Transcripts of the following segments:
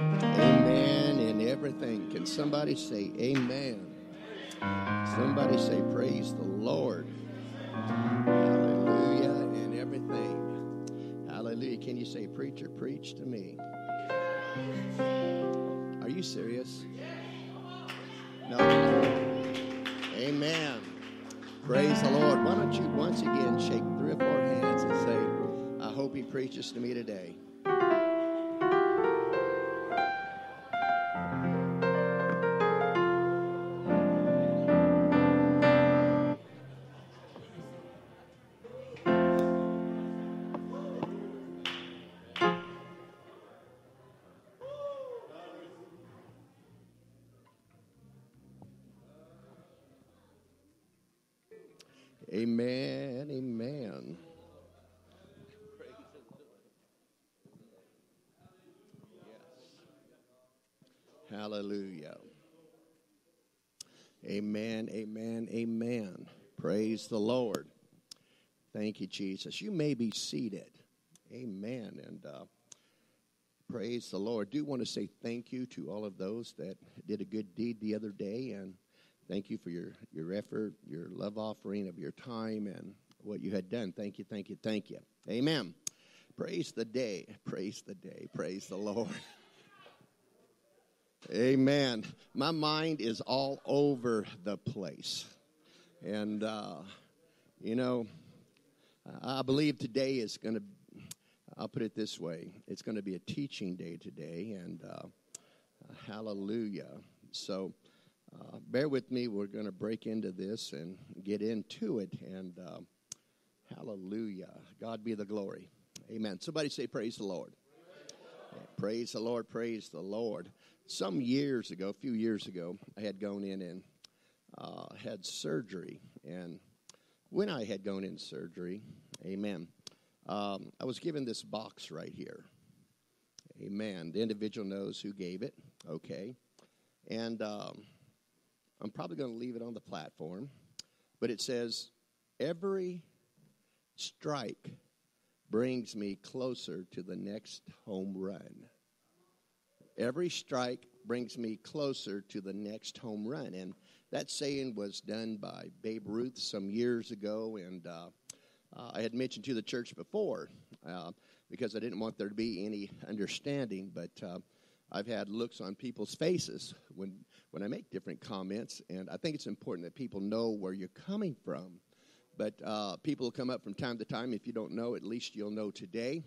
Amen in everything. Can somebody say amen? Somebody say praise the Lord. Hallelujah in everything. Hallelujah. Can you say, Preacher, preach to me? Are you serious? No. Amen. Praise the Lord. Why don't you once again shake three or four hands and say, I hope he preaches to me today. Praise the Lord. Thank you, Jesus. You may be seated. Amen. And uh, praise the Lord. do want to say thank you to all of those that did a good deed the other day and Thank you for your, your effort, your love offering of your time, and what you had done. Thank you, thank you, thank you. Amen. Praise the day. Praise the day. Praise the Lord. Amen. My mind is all over the place. And, uh, you know, I believe today is going to, I'll put it this way it's going to be a teaching day today. And uh, hallelujah. So, uh, bear with me. We're going to break into this and get into it. And uh, hallelujah. God be the glory. Amen. Somebody say, Praise the Lord. Praise the Lord. Praise the Lord. Some years ago, a few years ago, I had gone in and uh, had surgery. And when I had gone in surgery, amen, um, I was given this box right here. Amen. The individual knows who gave it. Okay. And um, I'm probably going to leave it on the platform, but it says, Every strike brings me closer to the next home run. Every strike brings me closer to the next home run. And that saying was done by Babe Ruth some years ago, and uh, uh, I had mentioned to the church before uh, because I didn't want there to be any understanding, but uh, I've had looks on people's faces when when I make different comments, and I think it's important that people know where you're coming from. But uh, people will come up from time to time. If you don't know, at least you'll know today.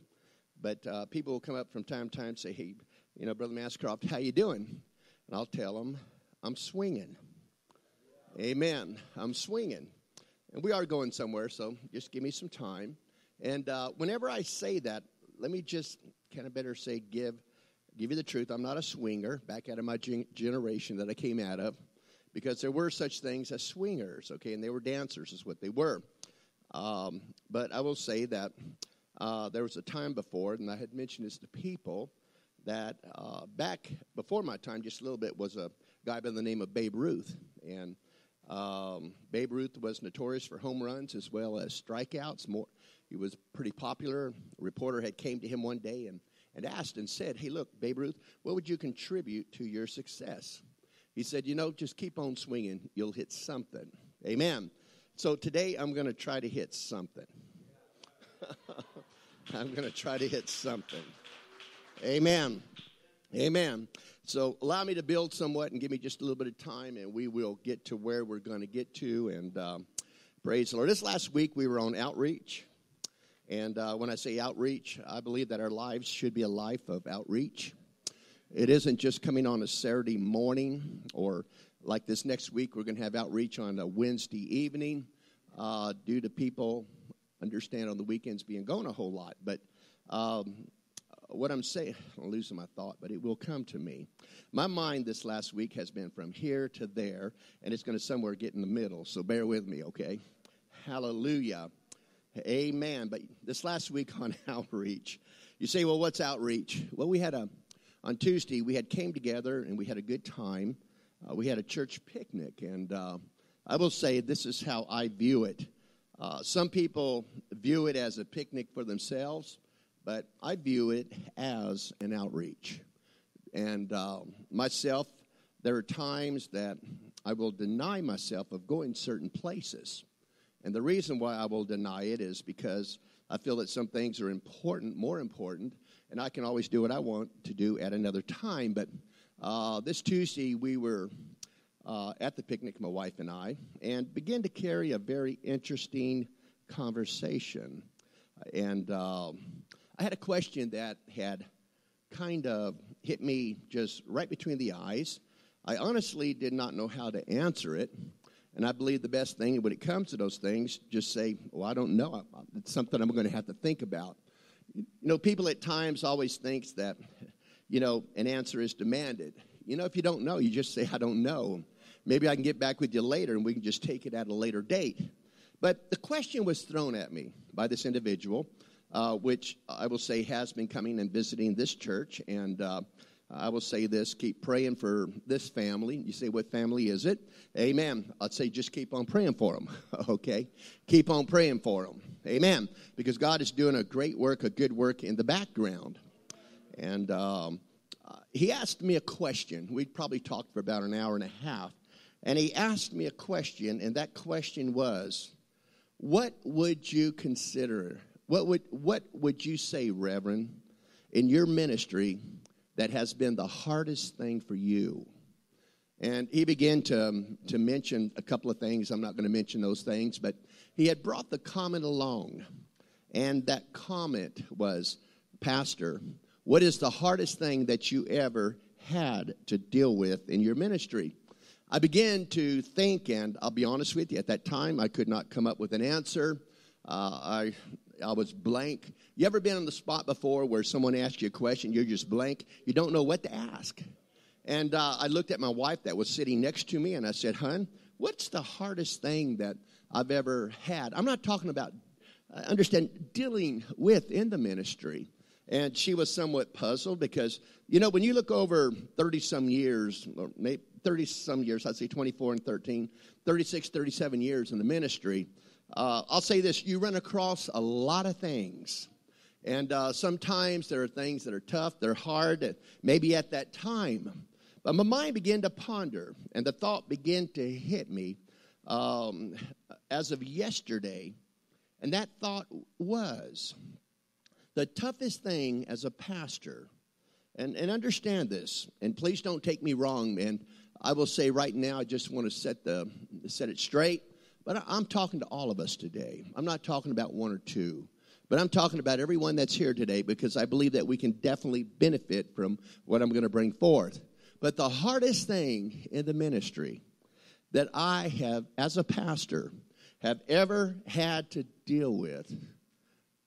But uh, people will come up from time to time and say, "Hey, you know, Brother Mascroft, how you doing?" And I'll tell them, "I'm swinging." Amen. I'm swinging, and we are going somewhere. So just give me some time. And uh, whenever I say that, let me just kind of better say, give give you the truth, I'm not a swinger, back out of my generation that I came out of, because there were such things as swingers, okay, and they were dancers, is what they were. Um, but I will say that uh, there was a time before, and I had mentioned this to people, that uh, back before my time, just a little bit, was a guy by the name of Babe Ruth. And um, Babe Ruth was notorious for home runs as well as strikeouts. More, he was pretty popular. A reporter had came to him one day and and asked and said, Hey, look, Babe Ruth, what would you contribute to your success? He said, You know, just keep on swinging. You'll hit something. Amen. So today I'm going to try to hit something. I'm going to try to hit something. Amen. Amen. So allow me to build somewhat and give me just a little bit of time, and we will get to where we're going to get to. And um, praise the Lord. This last week we were on outreach. And uh, when I say outreach, I believe that our lives should be a life of outreach. It isn't just coming on a Saturday morning or like this next week, we're going to have outreach on a Wednesday evening uh, due to people understand on the weekends being gone a whole lot. But um, what I'm saying, I'm losing my thought, but it will come to me. My mind this last week has been from here to there, and it's going to somewhere get in the middle. So bear with me, okay? Hallelujah. Amen. But this last week on outreach, you say, well, what's outreach? Well, we had a, on Tuesday, we had came together and we had a good time. Uh, we had a church picnic, and uh, I will say this is how I view it. Uh, some people view it as a picnic for themselves, but I view it as an outreach. And uh, myself, there are times that I will deny myself of going certain places. And the reason why I will deny it is because I feel that some things are important, more important, and I can always do what I want to do at another time. But uh, this Tuesday, we were uh, at the picnic, my wife and I, and began to carry a very interesting conversation. And uh, I had a question that had kind of hit me just right between the eyes. I honestly did not know how to answer it. And I believe the best thing when it comes to those things, just say, well, I don't know. It's something I'm going to have to think about. You know, people at times always thinks that, you know, an answer is demanded. You know, if you don't know, you just say, I don't know. Maybe I can get back with you later and we can just take it at a later date. But the question was thrown at me by this individual, uh, which I will say has been coming and visiting this church. And uh, I will say this keep praying for this family. You say, What family is it? Amen. I'd say just keep on praying for them, okay? Keep on praying for them. Amen. Because God is doing a great work, a good work in the background. And um, uh, he asked me a question. We'd probably talked for about an hour and a half. And he asked me a question, and that question was, What would you consider? What would, what would you say, Reverend, in your ministry that has been the hardest thing for you? And he began to, to mention a couple of things. I'm not going to mention those things, but he had brought the comment along. And that comment was, Pastor, what is the hardest thing that you ever had to deal with in your ministry? I began to think, and I'll be honest with you, at that time I could not come up with an answer. Uh, I, I was blank. You ever been on the spot before where someone asks you a question, you're just blank? You don't know what to ask. And uh, I looked at my wife that was sitting next to me and I said, Hun, what's the hardest thing that I've ever had? I'm not talking about, I understand, dealing with in the ministry. And she was somewhat puzzled because, you know, when you look over 30 some years, or maybe 30 some years, I'd say 24 and 13, 36, 37 years in the ministry, uh, I'll say this you run across a lot of things. And uh, sometimes there are things that are tough, they're hard, maybe at that time. But my mind began to ponder, and the thought began to hit me um, as of yesterday. And that thought was the toughest thing as a pastor, and, and understand this, and please don't take me wrong, man. I will say right now, I just want to set, the, set it straight, but I'm talking to all of us today. I'm not talking about one or two. But I'm talking about everyone that's here today because I believe that we can definitely benefit from what I'm going to bring forth. But the hardest thing in the ministry that I have, as a pastor, have ever had to deal with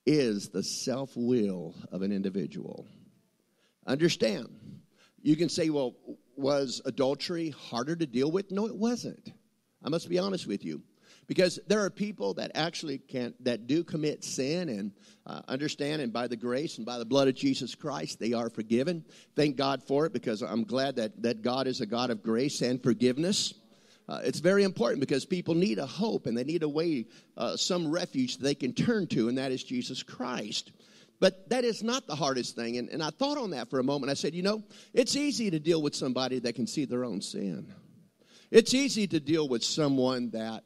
is the self will of an individual. Understand, you can say, well, was adultery harder to deal with? No, it wasn't. I must be honest with you because there are people that actually can that do commit sin and uh, understand and by the grace and by the blood of jesus christ they are forgiven. Thank god for it because i'm glad that, that god is a god of grace and forgiveness. Uh, it's very important because people need a hope and they need a way uh, some refuge they can turn to and that is jesus christ. But that is not the hardest thing and, and i thought on that for a moment. I said you know it's easy to deal with somebody that can see their own sin. It's easy to deal with someone that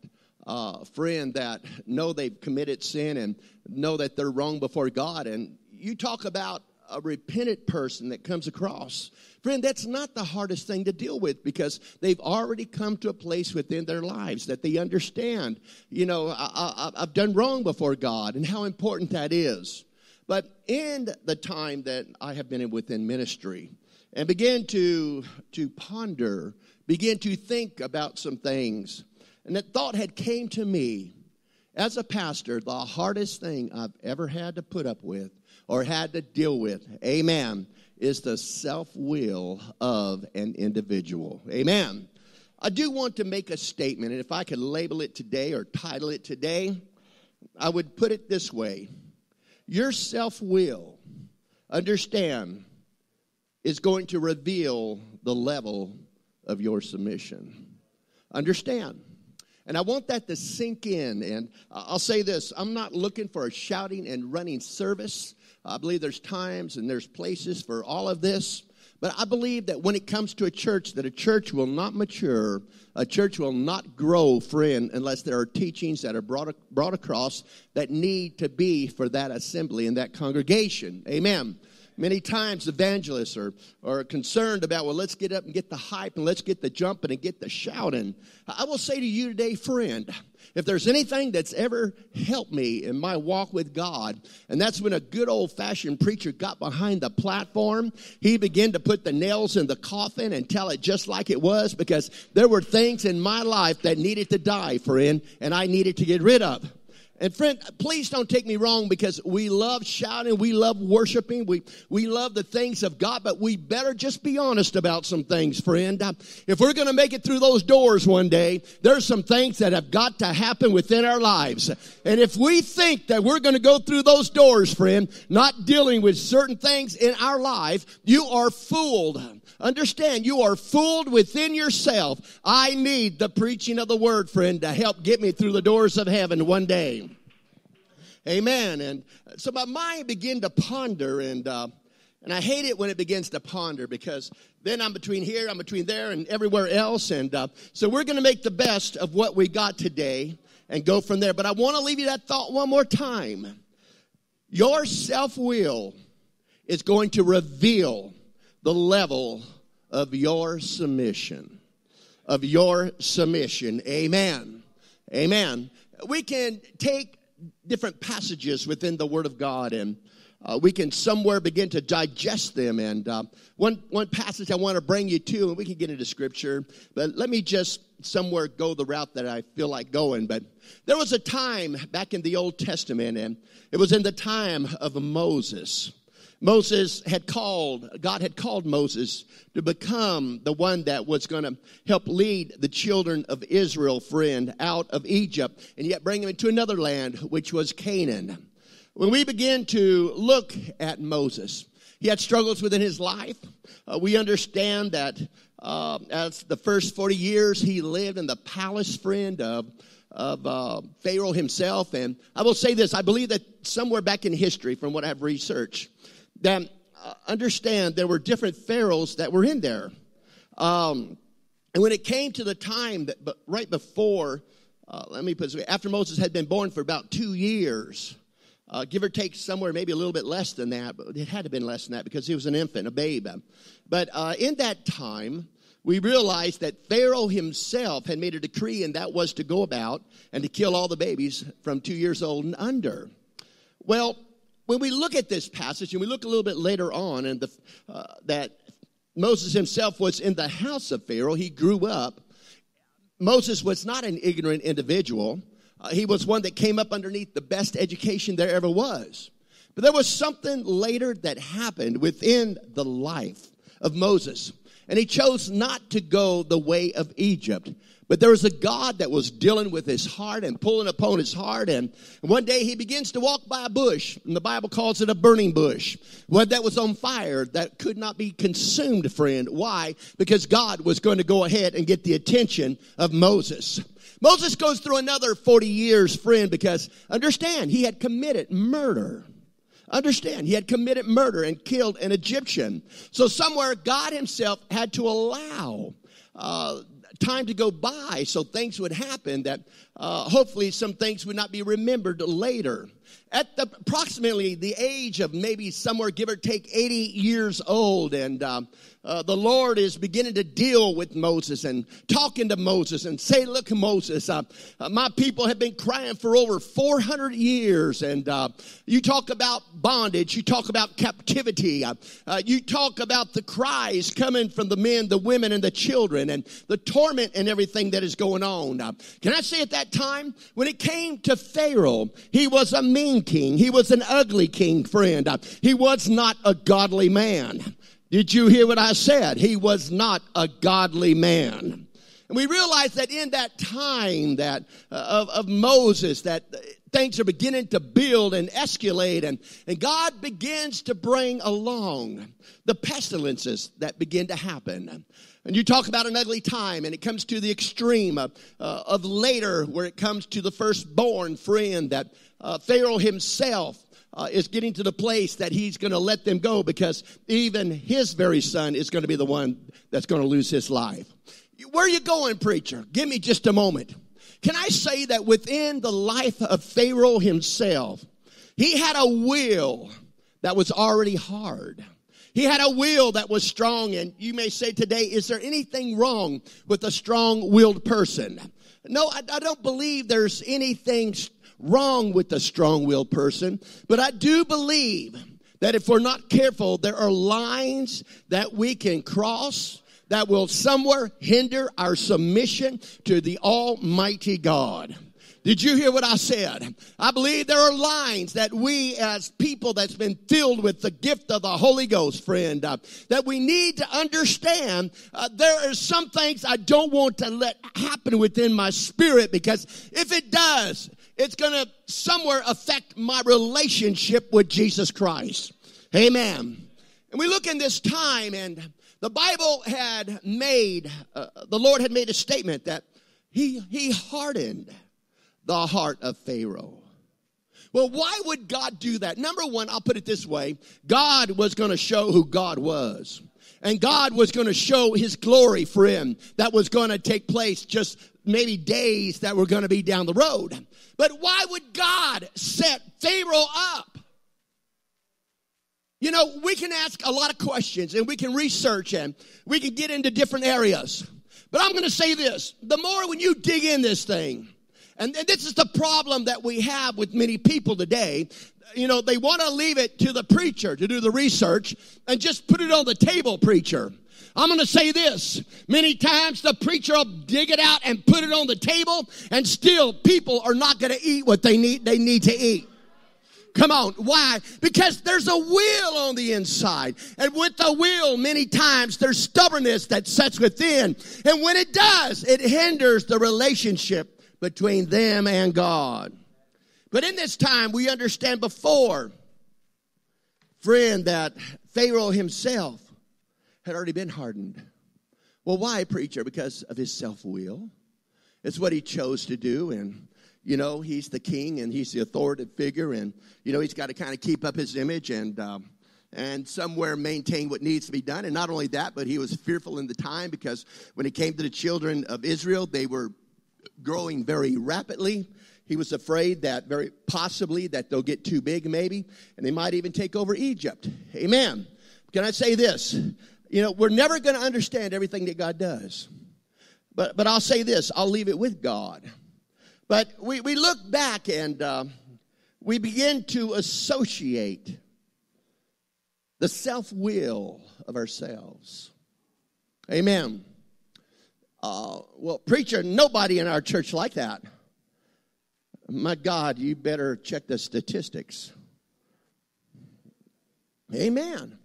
uh, friend that know they've committed sin and know that they're wrong before God. And you talk about a repentant person that comes across. Friend, that's not the hardest thing to deal with because they've already come to a place within their lives that they understand, you know, I, have done wrong before God and how important that is. But in the time that I have been within ministry and began to, to ponder, begin to think about some things, and that thought had came to me as a pastor, the hardest thing I've ever had to put up with or had to deal with, amen, is the self will of an individual. Amen. I do want to make a statement, and if I could label it today or title it today, I would put it this way Your self will, understand, is going to reveal the level of your submission. Understand. And I want that to sink in. And I'll say this I'm not looking for a shouting and running service. I believe there's times and there's places for all of this. But I believe that when it comes to a church, that a church will not mature, a church will not grow, friend, unless there are teachings that are brought, brought across that need to be for that assembly and that congregation. Amen. Many times evangelists are, are concerned about, well, let's get up and get the hype and let's get the jumping and get the shouting. I will say to you today, friend, if there's anything that's ever helped me in my walk with God, and that's when a good old fashioned preacher got behind the platform, he began to put the nails in the coffin and tell it just like it was because there were things in my life that needed to die, friend, and I needed to get rid of. And friend, please don't take me wrong because we love shouting, we love worshiping, we, we love the things of God, but we better just be honest about some things, friend. Uh, if we're going to make it through those doors one day, there's some things that have got to happen within our lives. And if we think that we're going to go through those doors, friend, not dealing with certain things in our life, you are fooled. Understand, you are fooled within yourself. I need the preaching of the word, friend, to help get me through the doors of heaven one day. Amen. And so my mind began to ponder, and uh, and I hate it when it begins to ponder because then I'm between here, I'm between there, and everywhere else. And uh, so we're going to make the best of what we got today and go from there. But I want to leave you that thought one more time. Your self will is going to reveal the level of your submission. Of your submission. Amen. Amen. We can take different passages within the Word of God, and uh, we can somewhere begin to digest them. And uh, one one passage I want to bring you to, and we can get into Scripture, but let me just somewhere go the route that I feel like going. But there was a time back in the Old Testament, and it was in the time of Moses. Moses had called, God had called Moses to become the one that was going to help lead the children of Israel, friend, out of Egypt and yet bring them into another land, which was Canaan. When we begin to look at Moses, he had struggles within his life. Uh, we understand that uh, as the first 40 years he lived in the palace, friend, of of uh, Pharaoh himself. And I will say this I believe that somewhere back in history, from what I've researched, that uh, understand there were different pharaohs that were in there. Um, and when it came to the time that, but right before, uh, let me put this way, after Moses had been born for about two years, uh, give or take somewhere maybe a little bit less than that, but it had to have been less than that because he was an infant, a babe. But uh, in that time, we realized that Pharaoh himself had made a decree, and that was to go about and to kill all the babies from two years old and under. Well, when we look at this passage and we look a little bit later on and the, uh, that Moses himself was in the house of Pharaoh, he grew up. Moses was not an ignorant individual. Uh, he was one that came up underneath the best education there ever was. But there was something later that happened within the life of Moses. And he chose not to go the way of Egypt. But there was a God that was dealing with his heart and pulling upon his heart. And one day he begins to walk by a bush, and the Bible calls it a burning bush. One that was on fire that could not be consumed, friend. Why? Because God was going to go ahead and get the attention of Moses. Moses goes through another 40 years, friend, because understand, he had committed murder. Understand, he had committed murder and killed an Egyptian. So somewhere God himself had to allow uh, time to go by so things would happen that uh, hopefully some things would not be remembered later. At the, approximately the age of maybe somewhere give or take 80 years old, and uh, uh, the Lord is beginning to deal with Moses and talking to Moses and say, Look, Moses, uh, uh my people have been crying for over 400 years. And uh, you talk about bondage, you talk about captivity, uh, you talk about the cries coming from the men, the women, and the children, and the torment and everything that is going on. can I say at that time, when it came to Pharaoh, he was a mean king, he was an ugly king, friend. he was not a godly man. Did you hear what I said? He was not a godly man. And we realize that in that time that uh, of, of Moses, that things are beginning to build and escalate, and, and God begins to bring along the pestilences that begin to happen. And you talk about an ugly time, and it comes to the extreme of, uh, of later, where it comes to the firstborn friend that uh, Pharaoh himself uh, is getting to the place that he's going to let them go because even his very son is going to be the one that's going to lose his life. Where are you going, preacher? Give me just a moment. Can I say that within the life of Pharaoh himself, he had a will that was already hard. He had a will that was strong. And you may say today, is there anything wrong with a strong willed person? No, I, I don't believe there's anything wrong with a strong willed person, but I do believe that if we're not careful, there are lines that we can cross that will somewhere hinder our submission to the Almighty God. Did you hear what I said? I believe there are lines that we as people that's been filled with the gift of the Holy Ghost, friend, uh, that we need to understand. Uh, there are some things I don't want to let happen within my spirit because if it does, it's going to somewhere affect my relationship with Jesus Christ. Amen. And we look in this time and the Bible had made, uh, the Lord had made a statement that he, he hardened the heart of Pharaoh. Well, why would God do that? Number one, I'll put it this way God was going to show who God was. And God was going to show his glory for him. That was going to take place just maybe days that were going to be down the road. But why would God set Pharaoh up? You know, we can ask a lot of questions and we can research and we can get into different areas. But I'm going to say this the more when you dig in this thing, and this is the problem that we have with many people today. You know, they want to leave it to the preacher to do the research and just put it on the table, preacher. I'm going to say this. Many times the preacher will dig it out and put it on the table and still people are not going to eat what they need, they need to eat. Come on. Why? Because there's a will on the inside. And with the will, many times there's stubbornness that sets within. And when it does, it hinders the relationship between them and God. But in this time, we understand before, friend, that Pharaoh himself had already been hardened. Well, why, preacher? Because of his self will. It's what he chose to do. And you know, he's the king and he's the authoritative figure, and you know, he's got to kind of keep up his image and um, and somewhere maintain what needs to be done. And not only that, but he was fearful in the time because when it came to the children of Israel, they were growing very rapidly. He was afraid that very possibly that they'll get too big, maybe, and they might even take over Egypt. Amen. Can I say this? You know, we're never going to understand everything that God does. But, but I'll say this I'll leave it with God. But we, we look back and uh, we begin to associate the self will of ourselves. Amen. Uh, well, preacher, nobody in our church like that. My God, you better check the statistics. Amen.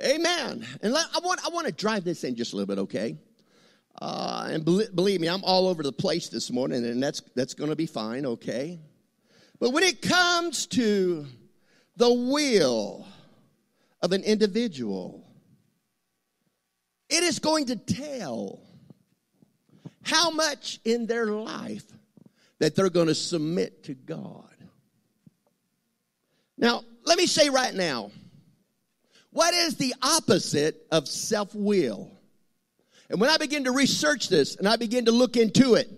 Amen. And I want, I want to drive this in just a little bit, okay? Uh, and believe me, I'm all over the place this morning, and that's, that's going to be fine, okay? But when it comes to the will of an individual, it is going to tell how much in their life that they're going to submit to God. Now, let me say right now, what is the opposite of self will? And when I begin to research this and I begin to look into it,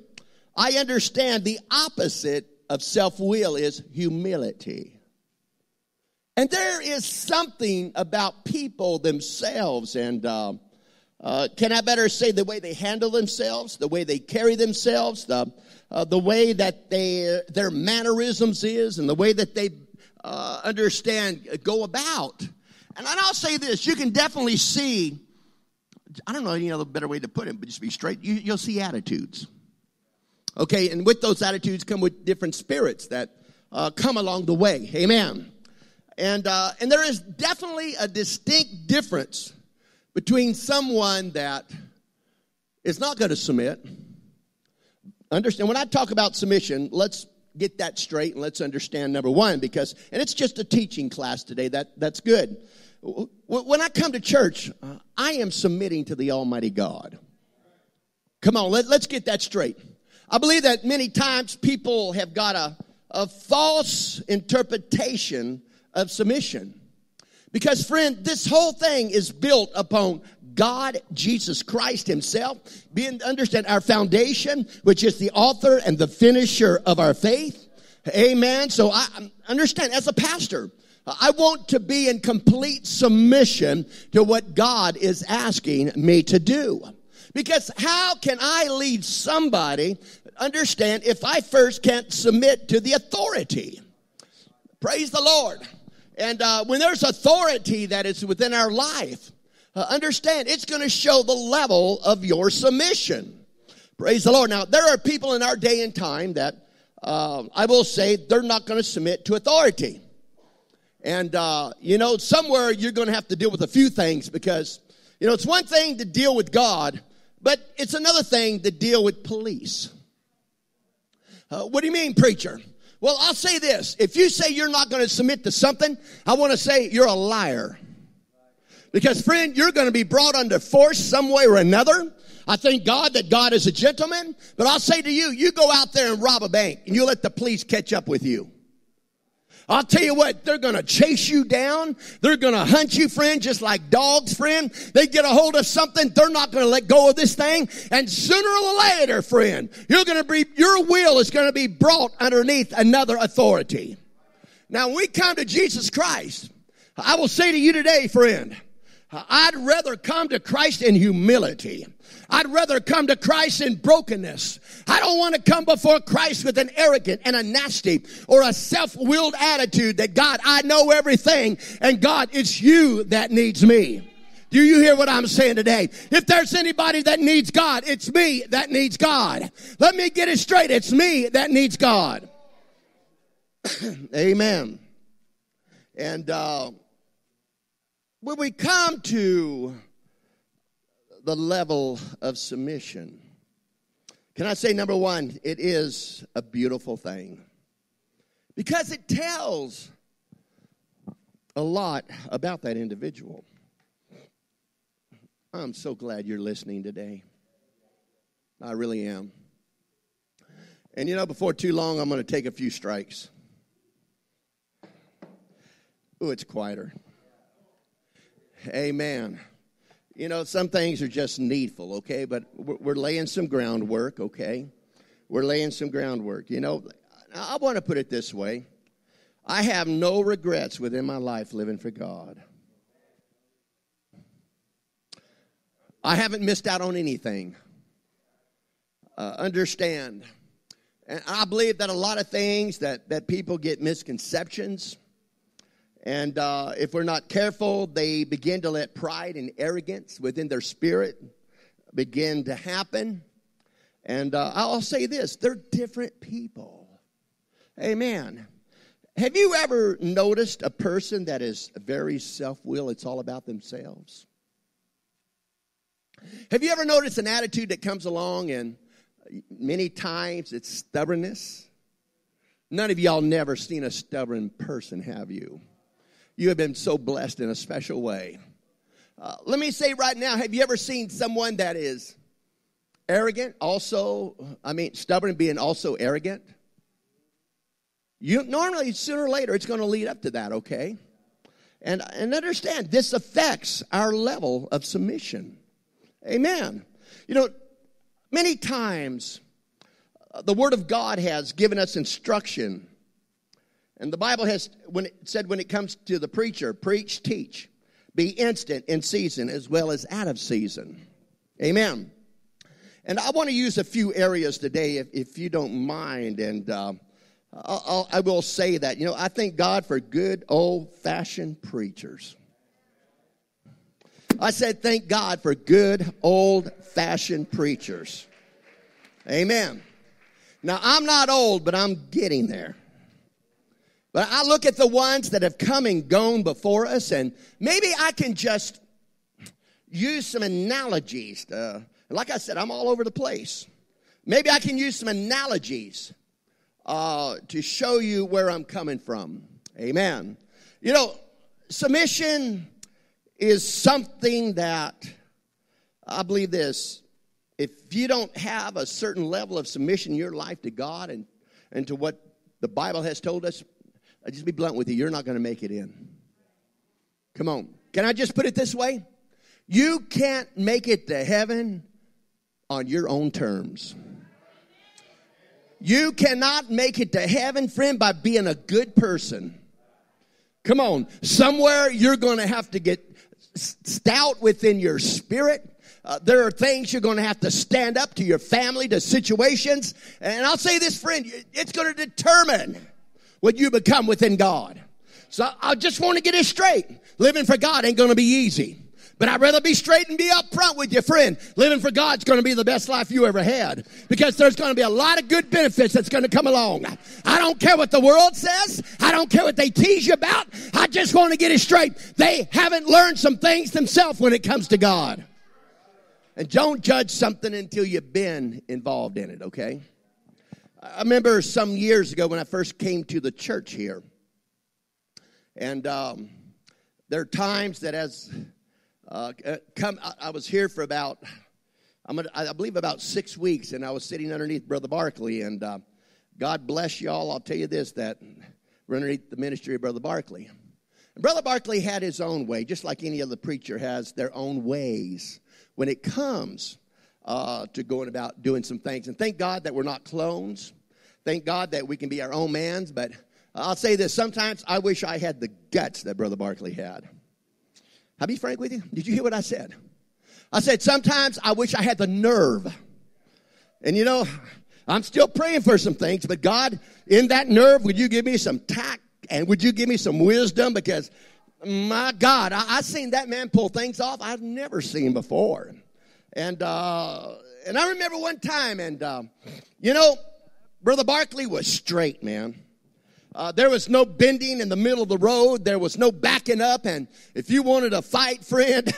I understand the opposite of self will is humility. And there is something about people themselves, and uh, uh, can I better say the way they handle themselves, the way they carry themselves, the, uh, the way that they, their mannerisms is, and the way that they uh, understand, go about. And I'll say this you can definitely see I don't know any other better way to put it, but just be straight. You, you'll see attitudes. Okay, and with those attitudes come with different spirits that uh, come along the way. Amen. And uh, and there is definitely a distinct difference between someone that is not going to submit. Understand when I talk about submission, let's get that straight and let's understand number one because and it's just a teaching class today. That that's good. When I come to church, I am submitting to the Almighty God. Come on, let, us get that straight. I believe that many times people have got a, a false interpretation of submission. Because, friend, this whole thing is built upon God, Jesus Christ Himself, being understand our foundation, which is the author and the finisher of our faith. Amen. So I understand as a pastor, I want to be in complete submission to what God is asking me to do. Because how can I lead somebody, understand, if I first can't submit to the authority? Praise the Lord. And uh, when there's authority that is within our life, uh, understand it's going to show the level of your submission. Praise the Lord. Now, there are people in our day and time that uh, I will say they're not going to submit to authority. And, uh, you know, somewhere you're going to have to deal with a few things because, you know, it's one thing to deal with God, but it's another thing to deal with police. Uh, what do you mean, preacher? Well, I'll say this. If you say you're not going to submit to something, I want to say you're a liar. Because, friend, you're going to be brought under force some way or another. I thank God that God is a gentleman, but I'll say to you, you go out there and rob a bank and you let the police catch up with you. I'll tell you what, they're gonna chase you down. They're gonna hunt you, friend, just like dogs, friend. They get a hold of something, they're not gonna let go of this thing. And sooner or later, friend, you're gonna be, your will is gonna be brought underneath another authority. Now, when we come to Jesus Christ, I will say to you today, friend, I'd rather come to Christ in humility. I'd rather come to Christ in brokenness. I don't want to come before Christ with an arrogant and a nasty or a self-willed attitude that God, I know everything and God, it's you that needs me. Do you hear what I'm saying today? If there's anybody that needs God, it's me that needs God. Let me get it straight. It's me that needs God. Amen. And, uh, when we come to the level of submission, can I say, number one, it is a beautiful thing because it tells a lot about that individual. I'm so glad you're listening today. I really am. And you know, before too long, I'm going to take a few strikes. Oh, it's quieter. Amen. You know, some things are just needful, okay? But we're laying some groundwork, okay? We're laying some groundwork. You know, I want to put it this way I have no regrets within my life living for God. I haven't missed out on anything. Uh, understand. And I believe that a lot of things that, that people get misconceptions and uh, if we're not careful, they begin to let pride and arrogance within their spirit begin to happen. And uh, I'll say this they're different people. Amen. Have you ever noticed a person that is very self will? It's all about themselves. Have you ever noticed an attitude that comes along and many times it's stubbornness? None of y'all never seen a stubborn person, have you? You have been so blessed in a special way. Uh, let me say right now have you ever seen someone that is arrogant, also, I mean, stubborn, being also arrogant? You normally, sooner or later, it's going to lead up to that, okay? And, and understand, this affects our level of submission. Amen. You know, many times uh, the Word of God has given us instruction and the Bible has when it said when it comes to the preacher, preach, teach. Be instant in season as well as out of season. Amen. And I want to use a few areas today, if, if you don't mind. And uh, I'll, I will say that, you know, I thank God for good old fashioned preachers. I said, thank God for good old fashioned preachers. Amen. Now, I'm not old, but I'm getting there. But I look at the ones that have come and gone before us, and maybe I can just use some analogies. To, like I said, I'm all over the place. Maybe I can use some analogies uh, to show you where I'm coming from. Amen. You know, submission is something that I believe this. If you don't have a certain level of submission in your life to God and, and to what the Bible has told us, I'll just be blunt with you. You're not going to make it in. Come on. Can I just put it this way? You can't make it to heaven on your own terms. You cannot make it to heaven, friend, by being a good person. Come on. Somewhere you're going to have to get stout within your spirit. Uh, there are things you're going to have to stand up to your family, to situations. And I'll say this, friend, it's going to determine what you become within God. So I just want to get it straight. Living for God ain't going to be easy. But I'd rather be straight and be upfront with your friend. Living for God's going to be the best life you ever had because there's going to be a lot of good benefits that's going to come along. I don't care what the world says. I don't care what they tease you about. I just want to get it straight. They haven't learned some things themselves when it comes to God. And don't judge something until you've been involved in it, okay? I remember some years ago when I first came to the church here. And um, there are times that as uh, uh, come, I, I, was here for about, I'm gonna, I believe about six weeks, and I was sitting underneath Brother Barkley, and uh, God bless y'all. I'll tell you this: that we're underneath the ministry of Brother Barkley. And Brother Barkley had his own way, just like any other preacher has their own ways when it comes uh, to going about doing some things. And thank God that we're not clones. Thank God that we can be our own mans. But I'll say this: sometimes I wish I had the guts that Brother Barkley had. I'll be frank with you. Did you hear what I said? I said, sometimes I wish I had the nerve. And you know, I'm still praying for some things, but God, in that nerve, would you give me some tact and would you give me some wisdom? Because my God, I, I seen that man pull things off I've never seen before. And, uh, and I remember one time, and, uh, you know, Brother Barkley was straight, man. Uh, there was no bending in the middle of the road. There was no backing up. And if you wanted a fight, friend,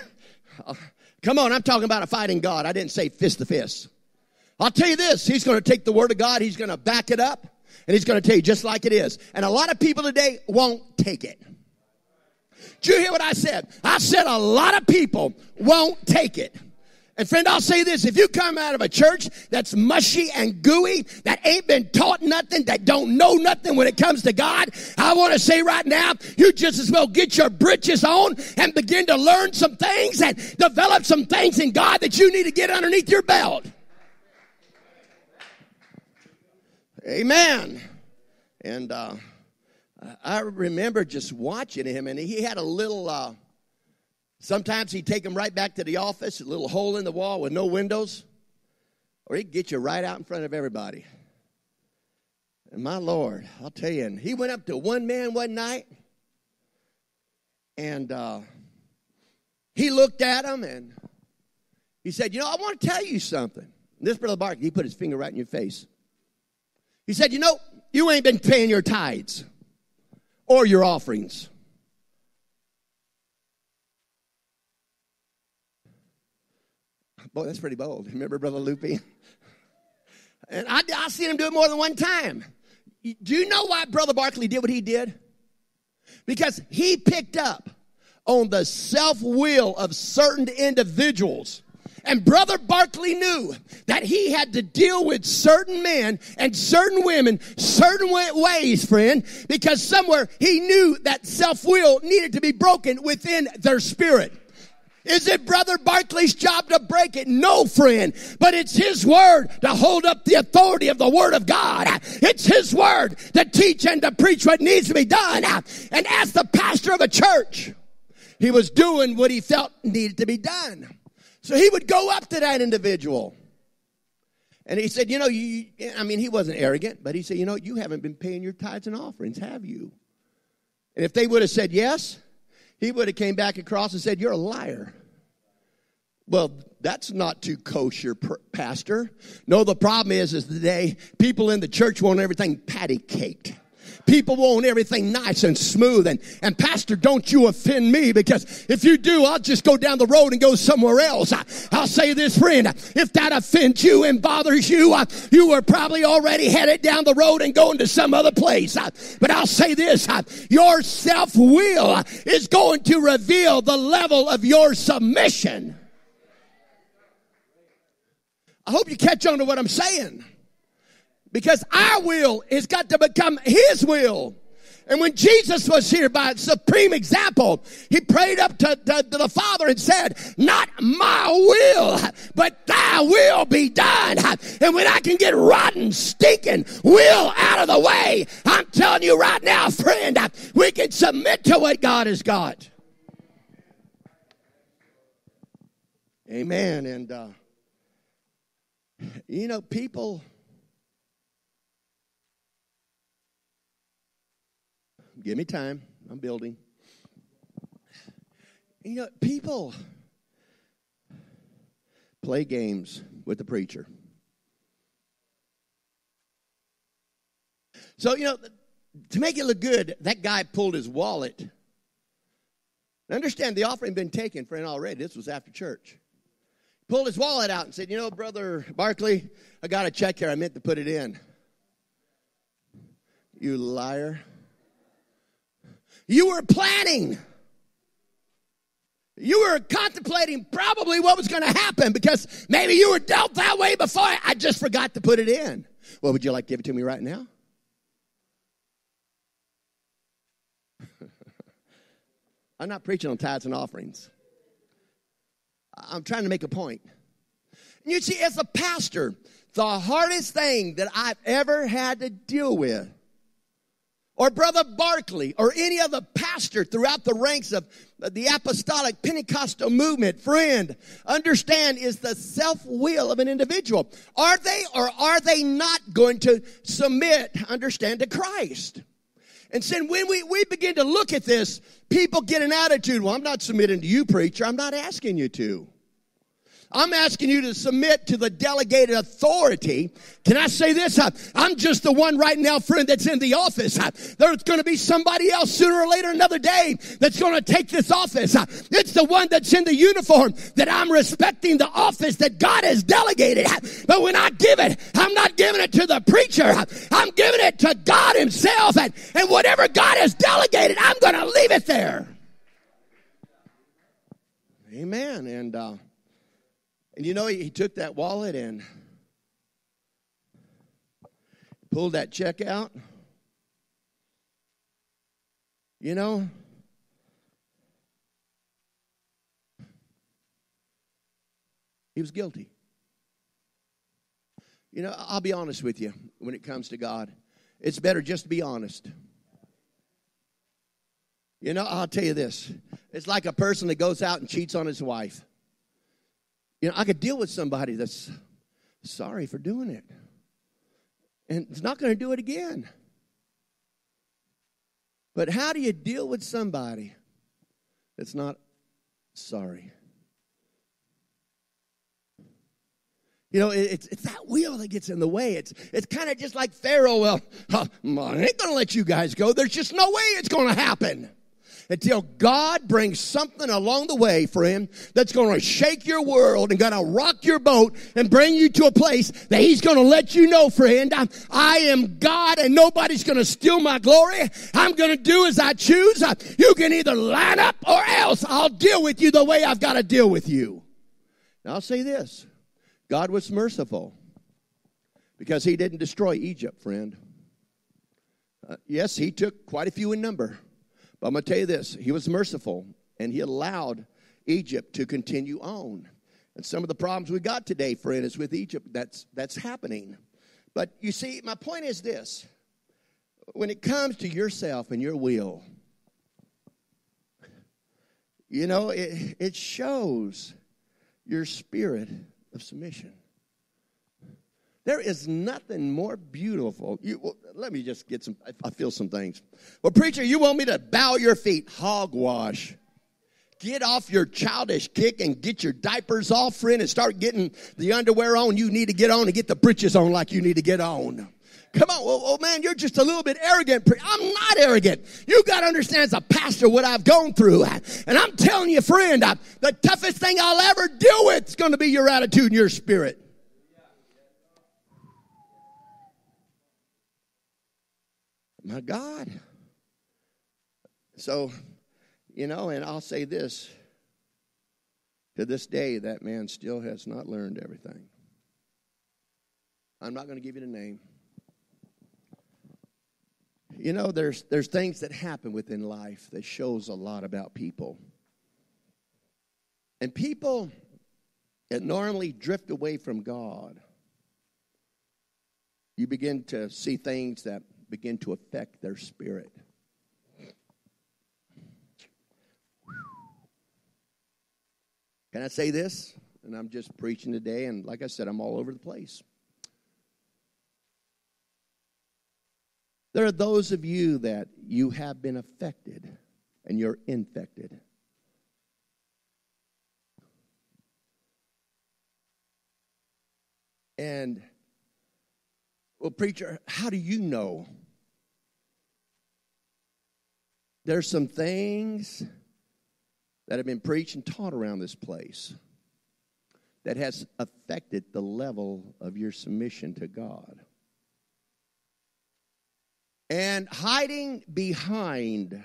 come on, I'm talking about a fighting God. I didn't say fist to fist. I'll tell you this, he's going to take the word of God, he's going to back it up, and he's going to tell you just like it is. And a lot of people today won't take it. Did you hear what I said? I said a lot of people won't take it. And friend, I'll say this. If you come out of a church that's mushy and gooey, that ain't been taught nothing, that don't know nothing when it comes to God, I want to say right now, you just as well get your britches on and begin to learn some things and develop some things in God that you need to get underneath your belt. Amen. And uh, I remember just watching him, and he had a little. Uh, Sometimes he'd take them right back to the office, a little hole in the wall with no windows, or he'd get you right out in front of everybody. And my Lord, I'll tell you, and he went up to one man one night, and uh, he looked at him and he said, You know, I want to tell you something. And this brother Bark, he put his finger right in your face. He said, You know, you ain't been paying your tithes or your offerings. That's pretty bold. Remember Brother Loopy? And I, I seen him do it more than one time. Do you know why Brother Barkley did what he did? Because he picked up on the self will of certain individuals. And Brother Barkley knew that he had to deal with certain men and certain women certain ways, friend, because somewhere he knew that self will needed to be broken within their spirit. Is it Brother Barkley's job to break it? No, friend. But it's his word to hold up the authority of the word of God. It's his word to teach and to preach what needs to be done. And as the pastor of a church, he was doing what he felt needed to be done. So he would go up to that individual. And he said, You know, you, I mean, he wasn't arrogant, but he said, You know, you haven't been paying your tithes and offerings, have you? And if they would have said yes, he would have came back across and said, You're a liar. Well, that's not too kosher, pastor. No, the problem is, is today people in the church want everything patty caked. People want everything nice and smooth. And, and pastor, don't you offend me because if you do, I'll just go down the road and go somewhere else. I, will say this, friend, if that offends you and bothers you, uh, you were probably already headed down the road and going to some other place. Uh, but I'll say this, uh, your self will is going to reveal the level of your submission. I hope you catch on to what I'm saying. Because our will has got to become His will. And when Jesus was here by supreme example, he prayed up to, to, to, the Father and said, Not my will, but thy will be done. And when I can get rotten, stinking will out of the way, I'm telling you right now, friend, we can submit to what God has got. Amen. And, uh, you know, people Give me time. I'm building. You know, people play games with the preacher. So, you know, to make it look good, that guy pulled his wallet. Understand the offering been taken, friend, already. This was after church. Pulled his wallet out and said, You know, Brother Barkley, I got a check here. I meant to put it in. You liar. You were planning. You were contemplating probably what was going to happen because maybe you were dealt that way before. I just forgot to put it in. Well, would you like to give it to me right now? I'm not preaching on tithes and offerings. I'm trying to make a point. You see, as a pastor, the hardest thing that I've ever had to deal with or Brother Barkley or any other pastor throughout the ranks of the apostolic Pentecostal movement, friend, understand is the self will of an individual. Are they or are they not going to submit, understand, to Christ? And so when we, we begin to look at this, people get an attitude, well, I'm not submitting to you, preacher. I'm not asking you to. I'm asking you to submit to the delegated authority. Can I say this? I'm just the one right now, friend, that's in the office. There's going to be somebody else sooner or later, another day, that's going to take this office. It's the one that's in the uniform that I'm respecting the office that God has delegated. But when I give it, I'm not giving it to the preacher. I'm giving it to God Himself. And, and whatever God has delegated, I'm going to leave it there. Amen. And, uh, and you know, he, he took that wallet and pulled that check out. You know, he was guilty. You know, I'll be honest with you when it comes to God. It's better just to be honest. You know, I'll tell you this it's like a person that goes out and cheats on his wife. You know, I could deal with somebody that's sorry for doing it and it's not going to do it again. But how do you deal with somebody that's not sorry? You know, it's, it's that wheel that gets in the way. It's, it's kind of just like Pharaoh. Well, I ain't going to let you guys go. There's just no way it's going to happen until God brings something along the way, friend, that's going to shake your world and going to rock your boat and bring you to a place that He's going to let you know, friend, I, I am God and nobody's going to steal my glory. I'm going to do as I choose. You can either line up or else I'll deal with you the way I've got to deal with you. Now, I'll say this God was merciful because He didn't destroy Egypt, friend. Uh, yes, He took quite a few in number. But I'm going to tell you this He was merciful and He allowed Egypt to continue on. And some of the problems we got today, friend, is with Egypt. That's, that's happening. But you see, my point is this when it comes to yourself and your will, you know, it, it shows your spirit of submission. There is nothing more beautiful. You, well, let me just get some, I, I feel some things. Well, preacher, you want me to bow your feet? Hogwash. Get off your childish kick and get your diapers off, friend, and start getting the underwear on you need to get on and get the breeches on like you need to get on. Come on, well, oh man, you're just a little bit arrogant. I'm not arrogant. You got to understand as a pastor what I've gone through. And I'm telling you, friend, I, the toughest thing I'll ever deal with is going to be your attitude and your spirit. My God. So, you know, and I'll say this to this day, that man still has not learned everything. I'm not going to give you the name. You know, there's, there's things that happen within life that shows a lot about people. And people that normally drift away from God, you begin to see things that begin to affect their spirit. Can I say this? And I'm just preaching today, and like I said, I'm all over the place. There are those of you that you have been affected and you're infected. And, well, preacher, how do you know? There's some things that have been preached and taught around this place that has affected the level of your submission to God. And hiding behind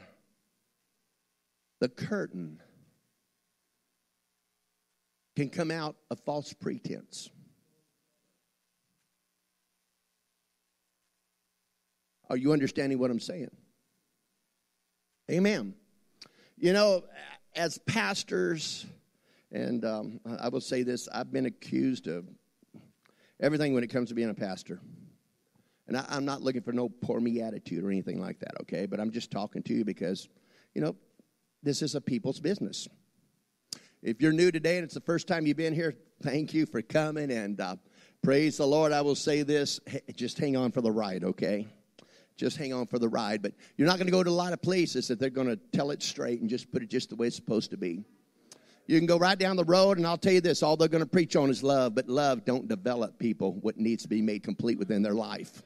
the curtain can come out a false pretense. Are you understanding what I'm saying? Amen. You know, as pastors, and um, I will say this I've been accused of everything when it comes to being a pastor. And I, am not looking for no poor me attitude or anything like that, okay? But I'm just talking to you because, you know, this is a people's business. If you're new today and it's the first time you've been here, thank you for coming and uh, praise the Lord. I will say this just hang on for the ride, okay? Just hang on for the ride. But you're not going to go to a lot of places that they're going to tell it straight and just put it just the way it's supposed to be. You can go right down the road, and I'll tell you this all they're going to preach on is love, but love don't develop people what needs to be made complete within their life.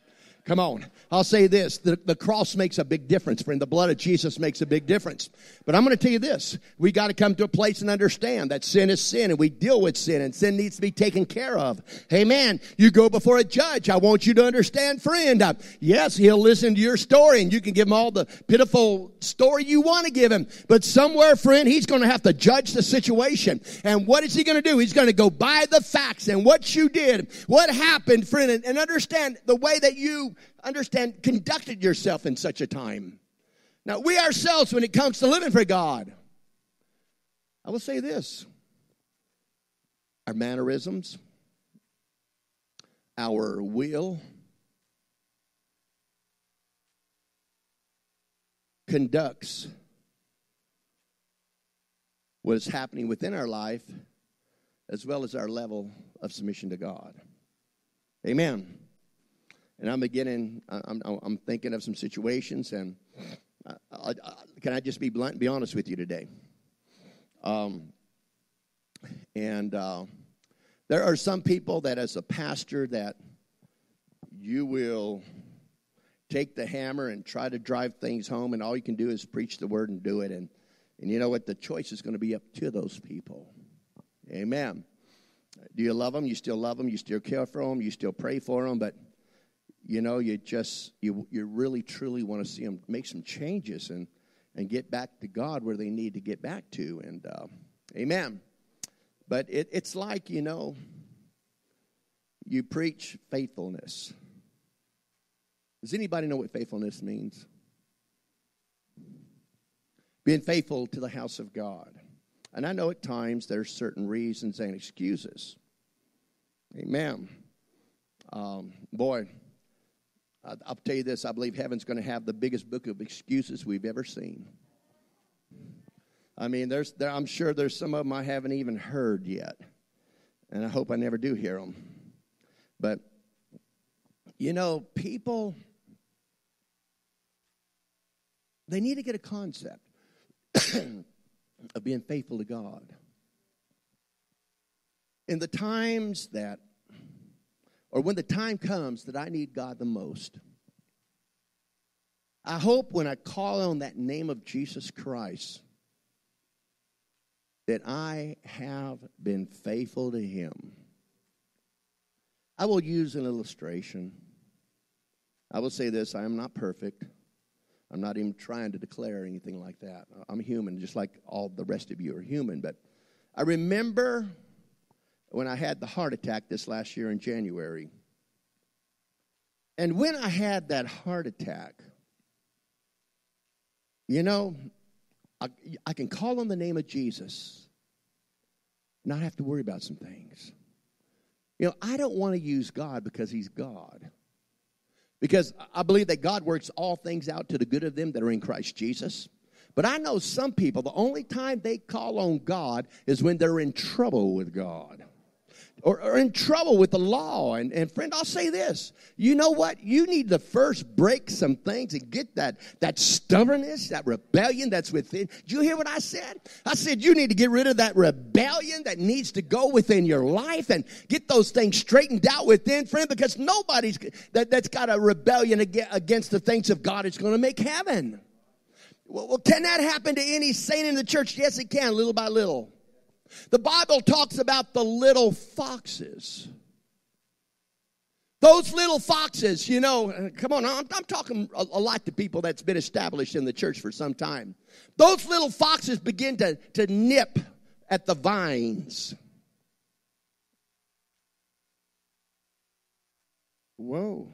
Come on. I'll say this the, the cross makes a big difference, friend. The blood of Jesus makes a big difference. But I'm going to tell you this we got to come to a place and understand that sin is sin and we deal with sin and sin needs to be taken care of. Amen. You go before a judge. I want you to understand, friend. Uh, yes, he'll listen to your story and you can give him all the pitiful story you want to give him. But somewhere, friend, he's going to have to judge the situation. And what is he going to do? He's going to go by the facts and what you did, what happened, friend, and, and understand the way that you understand, conducted yourself in such a time. Now, we ourselves, when it comes to living for God, I will say this our mannerisms, our will, conducts what is happening within our life as well as our level of submission to God. Amen. And I'm beginning, I'm, I'm thinking of some situations, and I, I, can I just be blunt and be honest with you today? Um, and uh, there are some people that, as a pastor, that you will take the hammer and try to drive things home, and all you can do is preach the word and do it. And, and you know what? The choice is going to be up to those people. Amen. Do you love them? You still love them. You still care for them. You still pray for them. But you know, you just you you really truly want to see them make some changes and and get back to God where they need to get back to. And uh, Amen. But it, it's like you know, you preach faithfulness. Does anybody know what faithfulness means? Being faithful to the house of God. And I know at times there's certain reasons and excuses. Amen. Um, boy, I'll tell you this I believe heaven's going to have the biggest book of excuses we've ever seen. I mean, there's, there, I'm sure there's some of them I haven't even heard yet. And I hope I never do hear them. But, you know, people, they need to get a concept of being faithful to God. In the times that or when the time comes that I need God the most. I hope when I call on that name of Jesus Christ that I have been faithful to Him. I will use an illustration. I will say this I am not perfect. I'm not even trying to declare anything like that. I'm human, just like all the rest of you are human. But I remember when I had the heart attack this last year in January. And when I had that heart attack, you know, I, I can call on the name of Jesus, not have to worry about some things. You know, I don't want to use God because He's God. Because I believe that God works all things out to the good of them that are in Christ Jesus. But I know some people, the only time they call on God is when they're in trouble with God or, or in trouble with the law. And, and friend, I'll say this. You know what? You need to first break some things and get that, that stubbornness, that rebellion that's within. Did you hear what I said? I said you need to get rid of that rebellion that needs to go within your life and get those things straightened out within, friend, because nobody's that, that's got a rebellion against the things of God is going to make heaven. Well, can that happen to any saint in the church? Yes, it can, little by little. The Bible talks about the little foxes. Those little foxes, you know, come on, I'm, I'm talking a, a, lot to people that's been established in the church for some time. Those little foxes begin to, to nip at the vines. Whoa.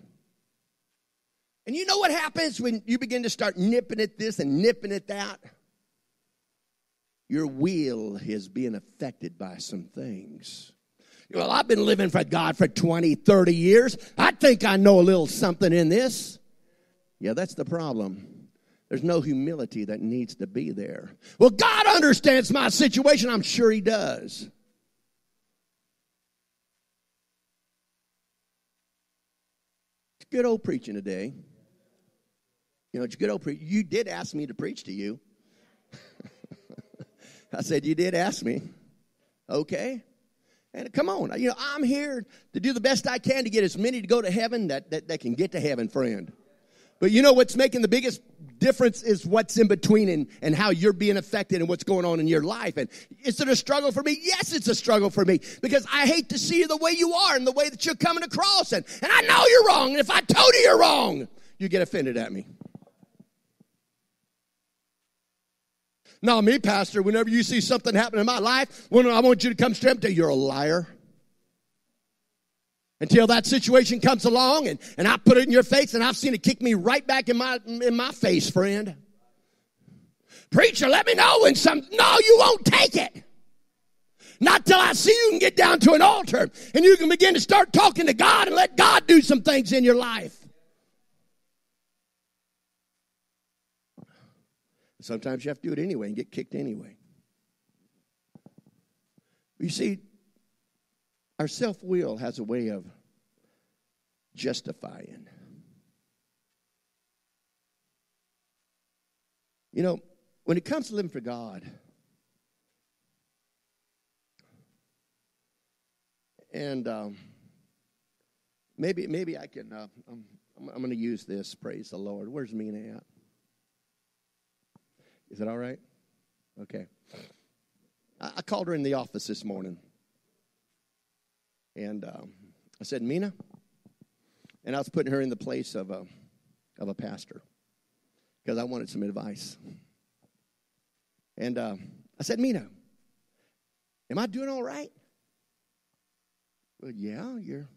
And you know what happens when you begin to start nipping at this and nipping at that? Your will is being affected by some things. Well, I've been living for God for 20, 30 years. I think I know a little something in this. Yeah, that's the problem. There's no humility that needs to be there. Well, God understands my situation. I'm sure He does. It's good old preaching today. You know, it's good old preaching. You did ask me to preach to you. I said, You did ask me. Okay. And come on, you know, I'm here to do the best I can to get as many to go to heaven that, that, that can get to heaven, friend. But you know what's making the biggest difference is what's in between and, and how you're being affected and what's going on in your life. And is it a struggle for me? Yes, it's a struggle for me because I hate to see you the way you are and the way that you're coming across. And, and I know you're wrong. And if I told you you're wrong, you get offended at me. Now, me, Pastor, whenever you see something happen in my life, when I want you to come straight up to you, you're a liar. Until that situation comes along and, and I put it in your face and I've seen it kick me right back in my in my face, friend. Preacher, let me know when some no, you won't take it. Not till I see you can get down to an altar and you can begin to start talking to God and let God do some things in your life. Sometimes you have to do it anyway and get kicked anyway. You see, our self will has a way of justifying. You know, when it comes to living for God, and um, maybe maybe I can. Uh, I'm, I'm going to use this. Praise the Lord. Where's Mina at? Is that all right? Okay. I, I called her in the office this morning. And um, I said, Mina. And I was putting her in the place of a, of a pastor because I wanted some advice. And uh, I said, Mina, am I doing all right? Well, yeah, you're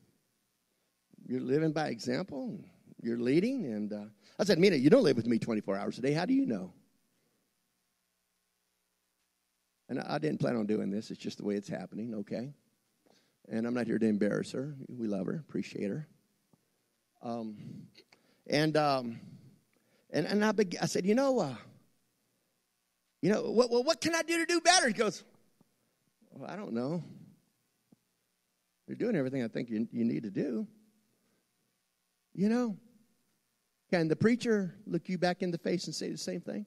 you're living by example. You're leading, and uh, I said, Mina, you don't live with me 24 hours a day. How do you know? And I didn't plan on doing this. It's just the way it's happening, okay? And I'm not here to embarrass her. We love her, appreciate her. Um, and, um, and, and I, I said, you know, uh, you know, what, well, what can I do to do better? He goes, well, I don't know. You're doing everything I think you, you need to do. You know, can the preacher look you back in the face and say the same thing?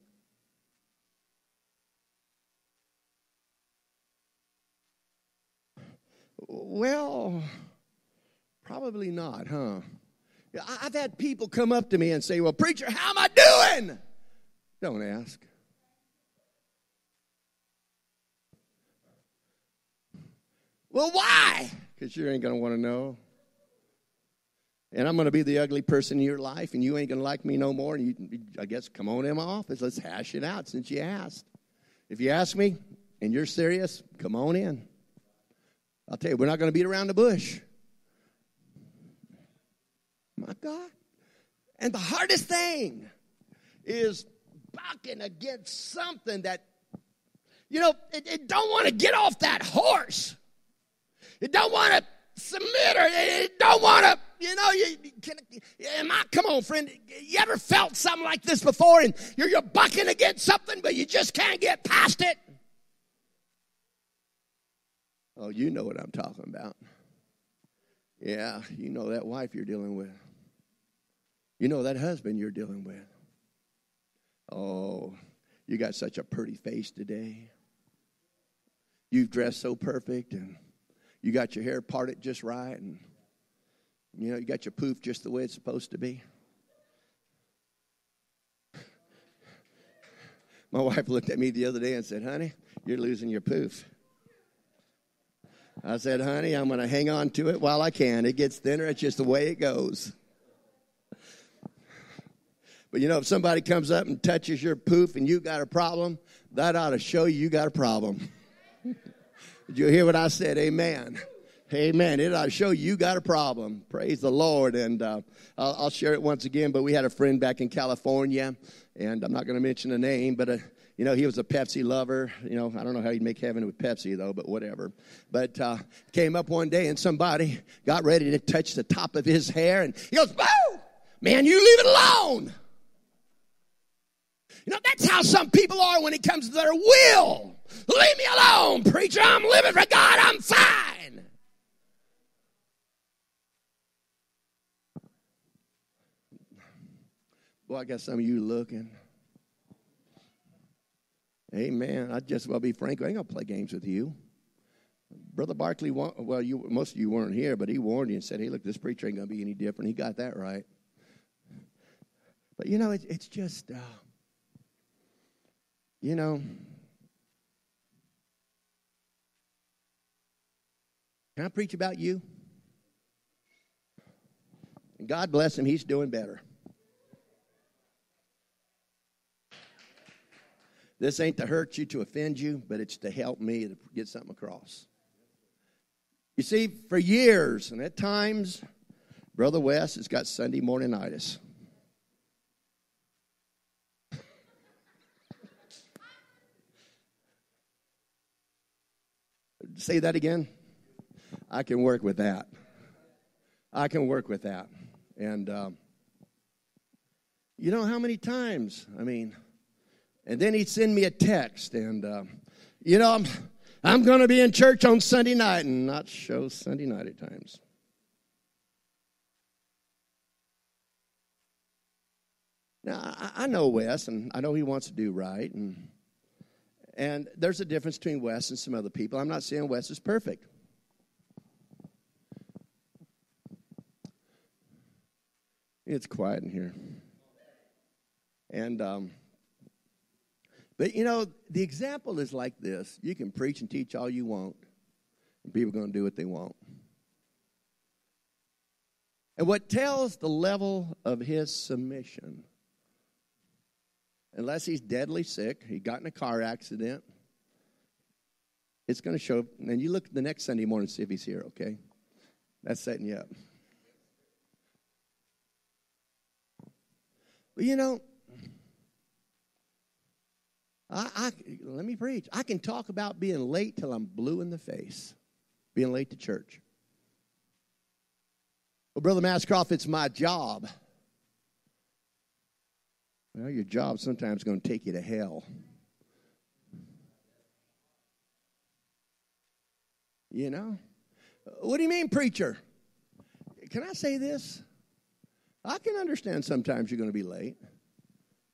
Well, probably not, huh? I've had people come up to me and say, Well, preacher, how am I doing? Don't ask. Well, why? Because you ain't going to want to know. And I'm going to be the ugly person in your life, and you ain't going to like me no more. And you, I guess, come on in my office. Let's hash it out since you asked. If you ask me and you're serious, come on in. I'll tell you, we're not going to beat around the bush. My God. And the hardest thing is bucking against something that, you know, it, it don't want to get off that horse. It don't want to submit or it don't want to, you know, you can, am I, come on, friend, you ever felt something like this before and you're, you're bucking against something, but you just can't get past it? Oh, you know what I'm talking about. Yeah, you know that wife you're dealing with. You know that husband you're dealing with. Oh, you got such a pretty face today. You've dressed so perfect and you got your hair parted just right and you know you got your poof just the way it's supposed to be. My wife looked at me the other day and said, Honey, you're losing your poof. I said, honey, I'm going to hang on to it while I can. It gets thinner. It's just the way it goes. But you know, if somebody comes up and touches your poof and you got a problem, that ought to show you you got a problem. Did you hear what I said? Amen. Amen. It ought to show you you got a problem. Praise the Lord. And uh, I'll, I'll, share it once again. But we had a friend back in California, and I'm not going to mention a name, but uh, you know, he was a Pepsi lover. You know, I don't know how he'd make heaven with Pepsi, though, but whatever. But uh, came up one day and somebody got ready to touch the top of his hair, and he goes! Man, you leave it alone. You know, that's how some people are when it comes to their will. Leave me alone, preacher. I'm living for God. I'm fine. Well, I got some of you looking. Amen. I just well be frank. I ain't gonna play games with you. Brother Barkley, well, you most of you weren't here, but he warned you and said, "Hey, look, this preacher ain't gonna be any different." He got that right. But you know, it, it's just, uh, you know, can I preach about you? God bless him, he's doing better. This ain't to hurt you, to offend you, but it's to help me to get something across. You see, for years, and at times, Brother West has got Sunday morningitis. Say that again. I can work with that. I can work with that. And um, you know how many times? I mean, and then he'd send me a text, and, uh, you know, I'm, I'm going to be in church on Sunday night and not show Sunday night at times. Now, I, I know Wes, and I know he wants to do right, and, and there's a difference between Wes and some other people. I'm not saying Wes is perfect. It's quiet in here. And um, but you know, the example is like this you can preach and teach all you want, and people are going to do what they want. And what tells the level of his submission, unless he's deadly sick, he got in a car accident, it's going to show. And you look the next Sunday morning and see if he's here, okay? That's setting you up. But you know, I, I, let me preach. I can talk about being late till I'm blue in the face, being late to church. Well, Brother Mascroft, it's my job. Well, your job sometimes going to take you to hell. You know? What do you mean, preacher? Can I say this? I can understand sometimes you're going to be late.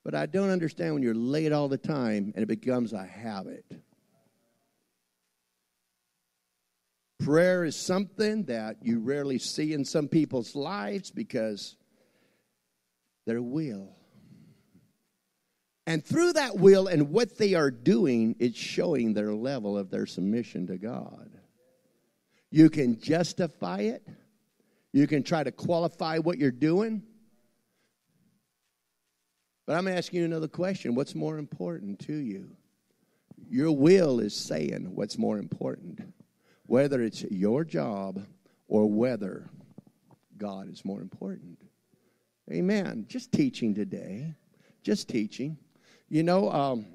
But I don't understand when you're late all the time and it becomes a habit. Prayer is something that you rarely see in some people's lives because their will. And through that will and what they are doing, it's showing their level of their submission to God. You can justify it, you can try to qualify what you're doing. But I'm asking you another question what's more important to you? Your will is saying what's more important, whether it's your job or whether God is more important. Amen. Just teaching today. Just teaching. You know, um,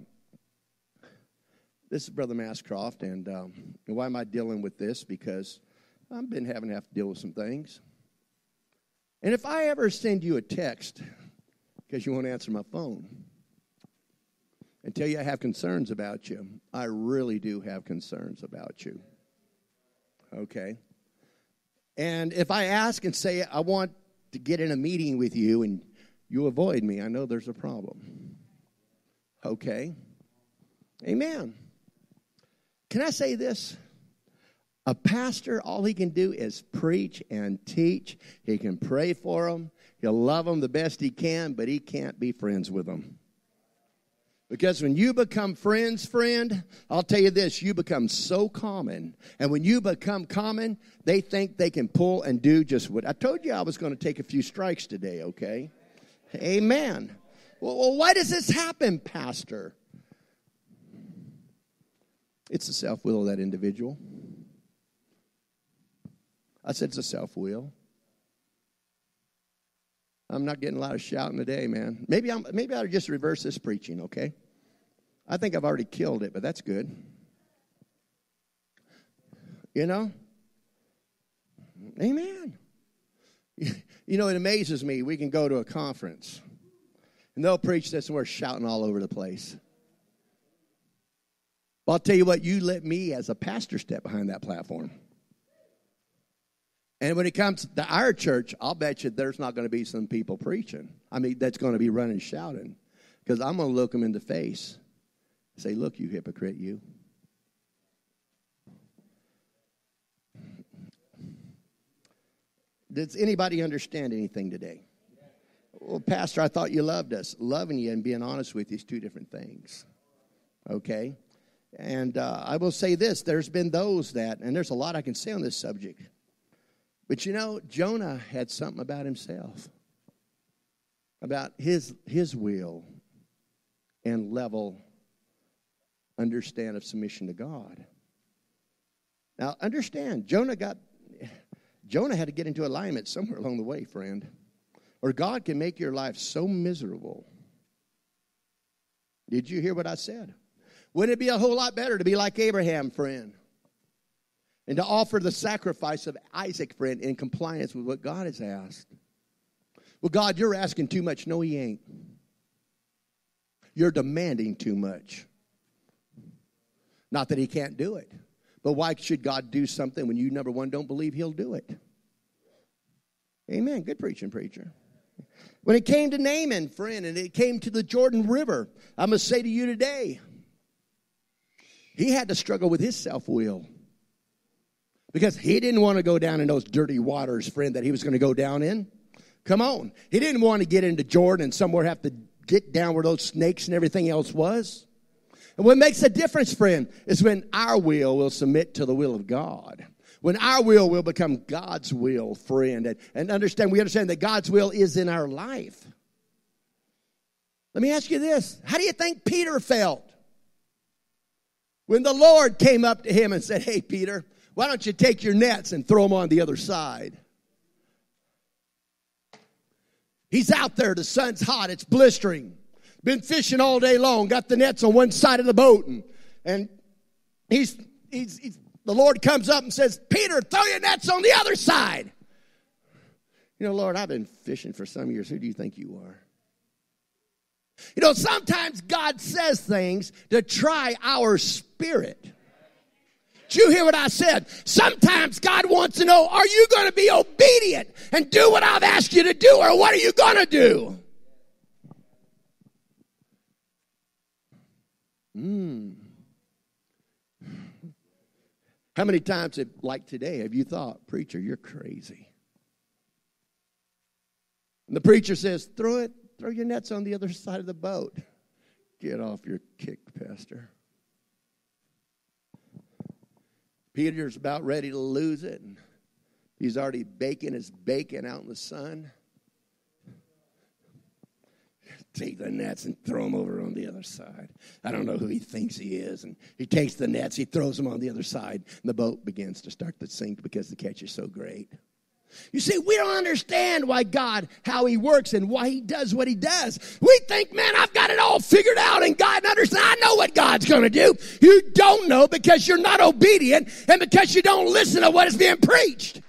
this is Brother Mascroft, and um, why am I dealing with this? Because I've been having to have to deal with some things. And if I ever send you a text because you won't answer my phone and tell you I have concerns about you, I really do have concerns about you. Okay? And if I ask and say, I want to get in a meeting with you and you avoid me, I know there's a problem. Okay? Amen. Can I say this? A pastor, all he can do is preach and teach. He can pray for them. He'll love them the best he can, but he can't be friends with them. Because when you become friends, friend, I'll tell you this, you become so common. And when you become common, they think they can pull and do just what I told you I was going to take a few strikes today, okay? Amen. Well, why does this happen, Pastor? It's the self will of that individual. I said it's a self will. I'm not getting a lot of shouting today, man. Maybe I'm maybe I'll just reverse this preaching, okay? I think I've already killed it, but that's good. You know? Amen. You know, it amazes me. We can go to a conference and they'll preach this and we're shouting all over the place. But I'll tell you what, you let me as a pastor step behind that platform. And when it comes to our church, I'll bet you there's not going to be some people preaching. I mean, that's going to be running shouting. Because I'm going to look them in the face and say, Look, you hypocrite, you. Does anybody understand anything today? Well, Pastor, I thought you loved us. Loving you and being honest with you is two different things. Okay? And uh, I will say this there's been those that, and there's a lot I can say on this subject but you know, Jonah had something about himself, about his, his will and level understand of submission to God. Now, understand, Jonah got Jonah had to get into alignment somewhere along the way, friend. Or God can make your life so miserable. Did you hear what I said? Wouldn't it be a whole lot better to be like Abraham, friend? And to offer the sacrifice of Isaac, friend, in compliance with what God has asked. Well, God, you're asking too much. No, He ain't. You're demanding too much. Not that He can't do it, but why should God do something when you, number one, don't believe He'll do it? Amen. Good preaching, preacher. When it came to Naaman, friend, and it came to the Jordan River, I must say to you today, he had to struggle with his self will because he didn't want to go down in those dirty waters, friend, that he was going to go down in. Come on. He didn't want to get into Jordan and somewhere have to get down where those snakes and everything else was. And what makes a difference, friend, is when our will will submit to the will of God. When our will will become God's will, friend, and, and understand, we understand that God's will is in our life. Let me ask you this. How do you think Peter felt? When the Lord came up to him and said, Hey, Peter, why don't you take your nets and throw them on the other side? He's out there, the sun's hot, it's blistering. Been fishing all day long, got the nets on one side of the boat, and, and he's, he's, he's the Lord comes up and says, Peter, throw your nets on the other side. You know, Lord, I've been fishing for some years. Who do you think you are? You know, sometimes God says things to try our spirit. Did you hear what I said? Sometimes God wants to know, are you going to be obedient and do what I've asked you to do, or what are you going to do? Hmm. How many times, have, like today, have you thought, preacher, you're crazy? And the preacher says, throw it, throw your nets on the other side of the boat. Get off your kick, Pastor. Peter's about ready to lose it. And he's already baking his bacon out in the sun. Take the nets and throw them over on the other side. I don't know who he thinks he is. And he takes the nets, he throws them on the other side, and the boat begins to start to sink because the catch is so great. You see, we don't understand why God, how He works and why He does what He does. We think, man, I've got it all figured out and God understands. I know what God's going to do. You don't know because you're not obedient and because you don't listen to what is being preached.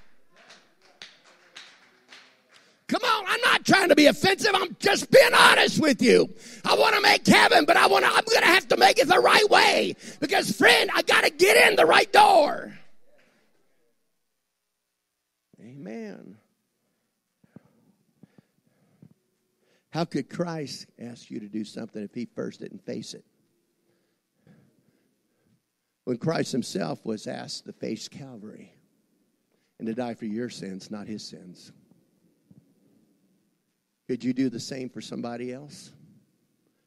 Come on, I'm not trying to be offensive. I'm just being honest with you. I want to make heaven, but I want to, I'm going to have to make it the right way because friend, I got to get in the right door. Amen. How could Christ ask you to do something if he first didn't face it? When Christ himself was asked to face Calvary and to die for your sins, not his sins. Could you do the same for somebody else?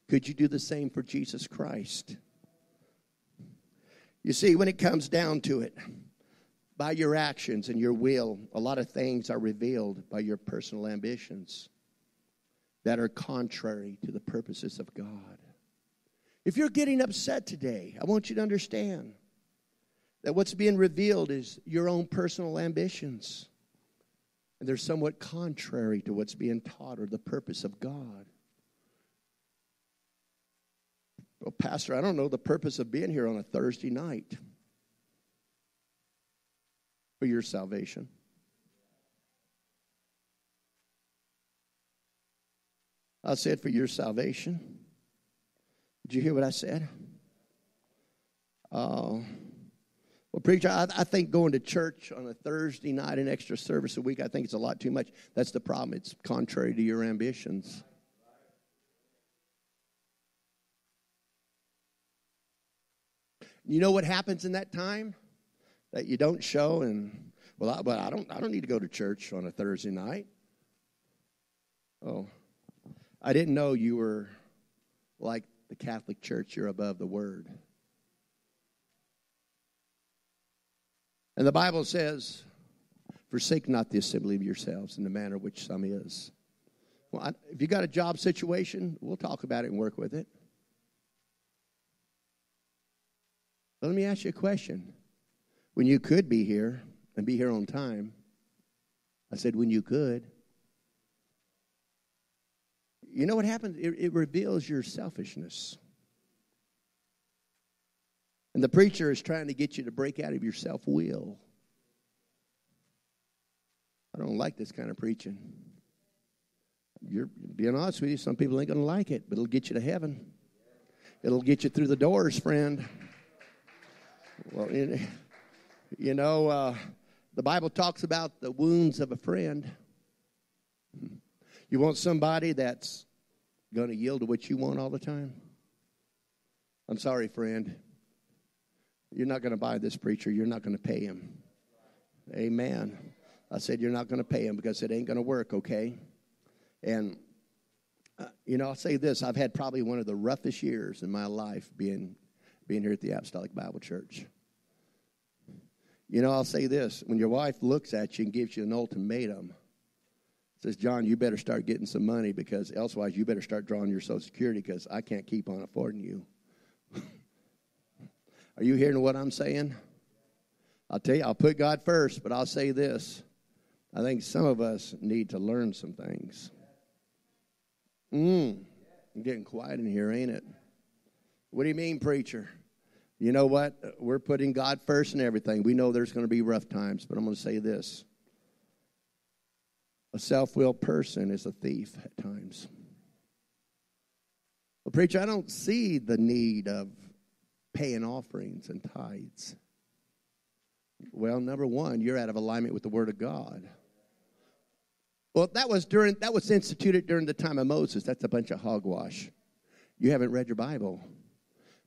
Could you do the same for Jesus Christ? You see, when it comes down to it, by your actions and your will, a lot of things are revealed by your personal ambitions that are contrary to the purposes of God. If you're getting upset today, I want you to understand that what's being revealed is your own personal ambitions. And they're somewhat contrary to what's being taught or the purpose of God. Well, Pastor, I don't know the purpose of being here on a Thursday night for your salvation. I said, for your salvation. Did you hear what I said? Uh, well, preacher, I, I, think going to church on a Thursday night, an extra service a week, I think it's a lot too much. That's the problem. It's contrary to your ambitions. You know what happens in that time? that you don't show and well I, but I don't I don't need to go to church on a Thursday night. Oh. I didn't know you were like the Catholic Church you're above the word. And the Bible says, Forsake not the assembly of yourselves in the manner which some is. Well, I, if you got a job situation, we'll talk about it and work with it. But let me ask you a question when you could be here and be here on time. I said, when you could. You know what happens? It, it reveals your selfishness. And the preacher is trying to get you to break out of your self will. I don't like this kind of preaching. You're being honest with you, some people ain't going to like it, but it'll get you to heaven. It'll get you through the doors, friend. Well, you know, uh, the Bible talks about the wounds of a friend. You want somebody that's going to yield to what you want all the time? I'm sorry, friend. You're not going to buy this preacher. You're not going to pay him. Amen. I said, You're not going to pay him because it ain't going to work, okay? And, uh, you know, I'll say this I've had probably one of the roughest years in my life being, being here at the Apostolic Bible Church. You know, I'll say this when your wife looks at you and gives you an ultimatum, says, John, you better start getting some money because elsewise you better start drawing your Social Security because I can't keep on affording you. Are you hearing what I'm saying? I'll tell you, I'll put God first, but I'll say this. I think some of us need to learn some things. Mm, I'm getting quiet in here, ain't it? What do you mean, preacher? You know what? We're putting God first in everything. We know there's going to be rough times, but I'm going to say this a self willed person is a thief at times. Well, preacher, I don't see the need of paying offerings and tithes. Well, number one, you're out of alignment with the Word of God. Well, that was during that was instituted during the time of Moses. That's a bunch of hogwash. You haven't read your Bible.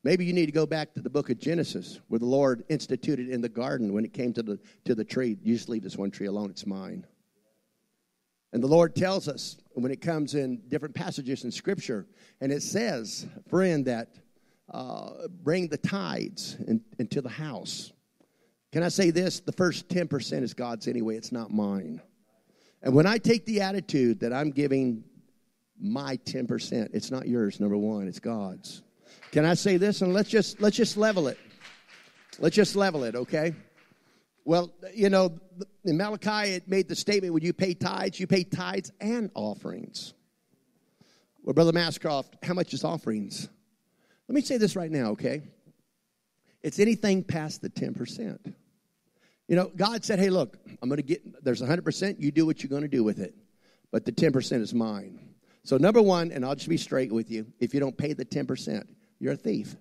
Maybe you need to go back to the book of Genesis where the Lord instituted in the garden when it came to the, to the tree. You just leave this one tree alone, it's mine. And the Lord tells us when it comes in different passages in Scripture, and it says, friend, that uh, bring the tithes in, into the house. Can I say this? The first 10% is God's anyway, it's not mine. And when I take the attitude that I'm giving my 10%, it's not yours, number one, it's God's. Can I say this? And let's just let's just level it. Let's just level it, okay? Well, you know, in Malachi, it made the statement when you pay tithes, you pay tithes and offerings. Well, Brother Mascroft, how much is offerings? Let me say this right now, okay? It's anything past the 10%. You know, God said, hey, look, I'm going to get, there's 100%, you do what you're going to do with it, but the 10% is mine. So, number one, and I'll just be straight with you if you don't pay the 10%, you're a thief.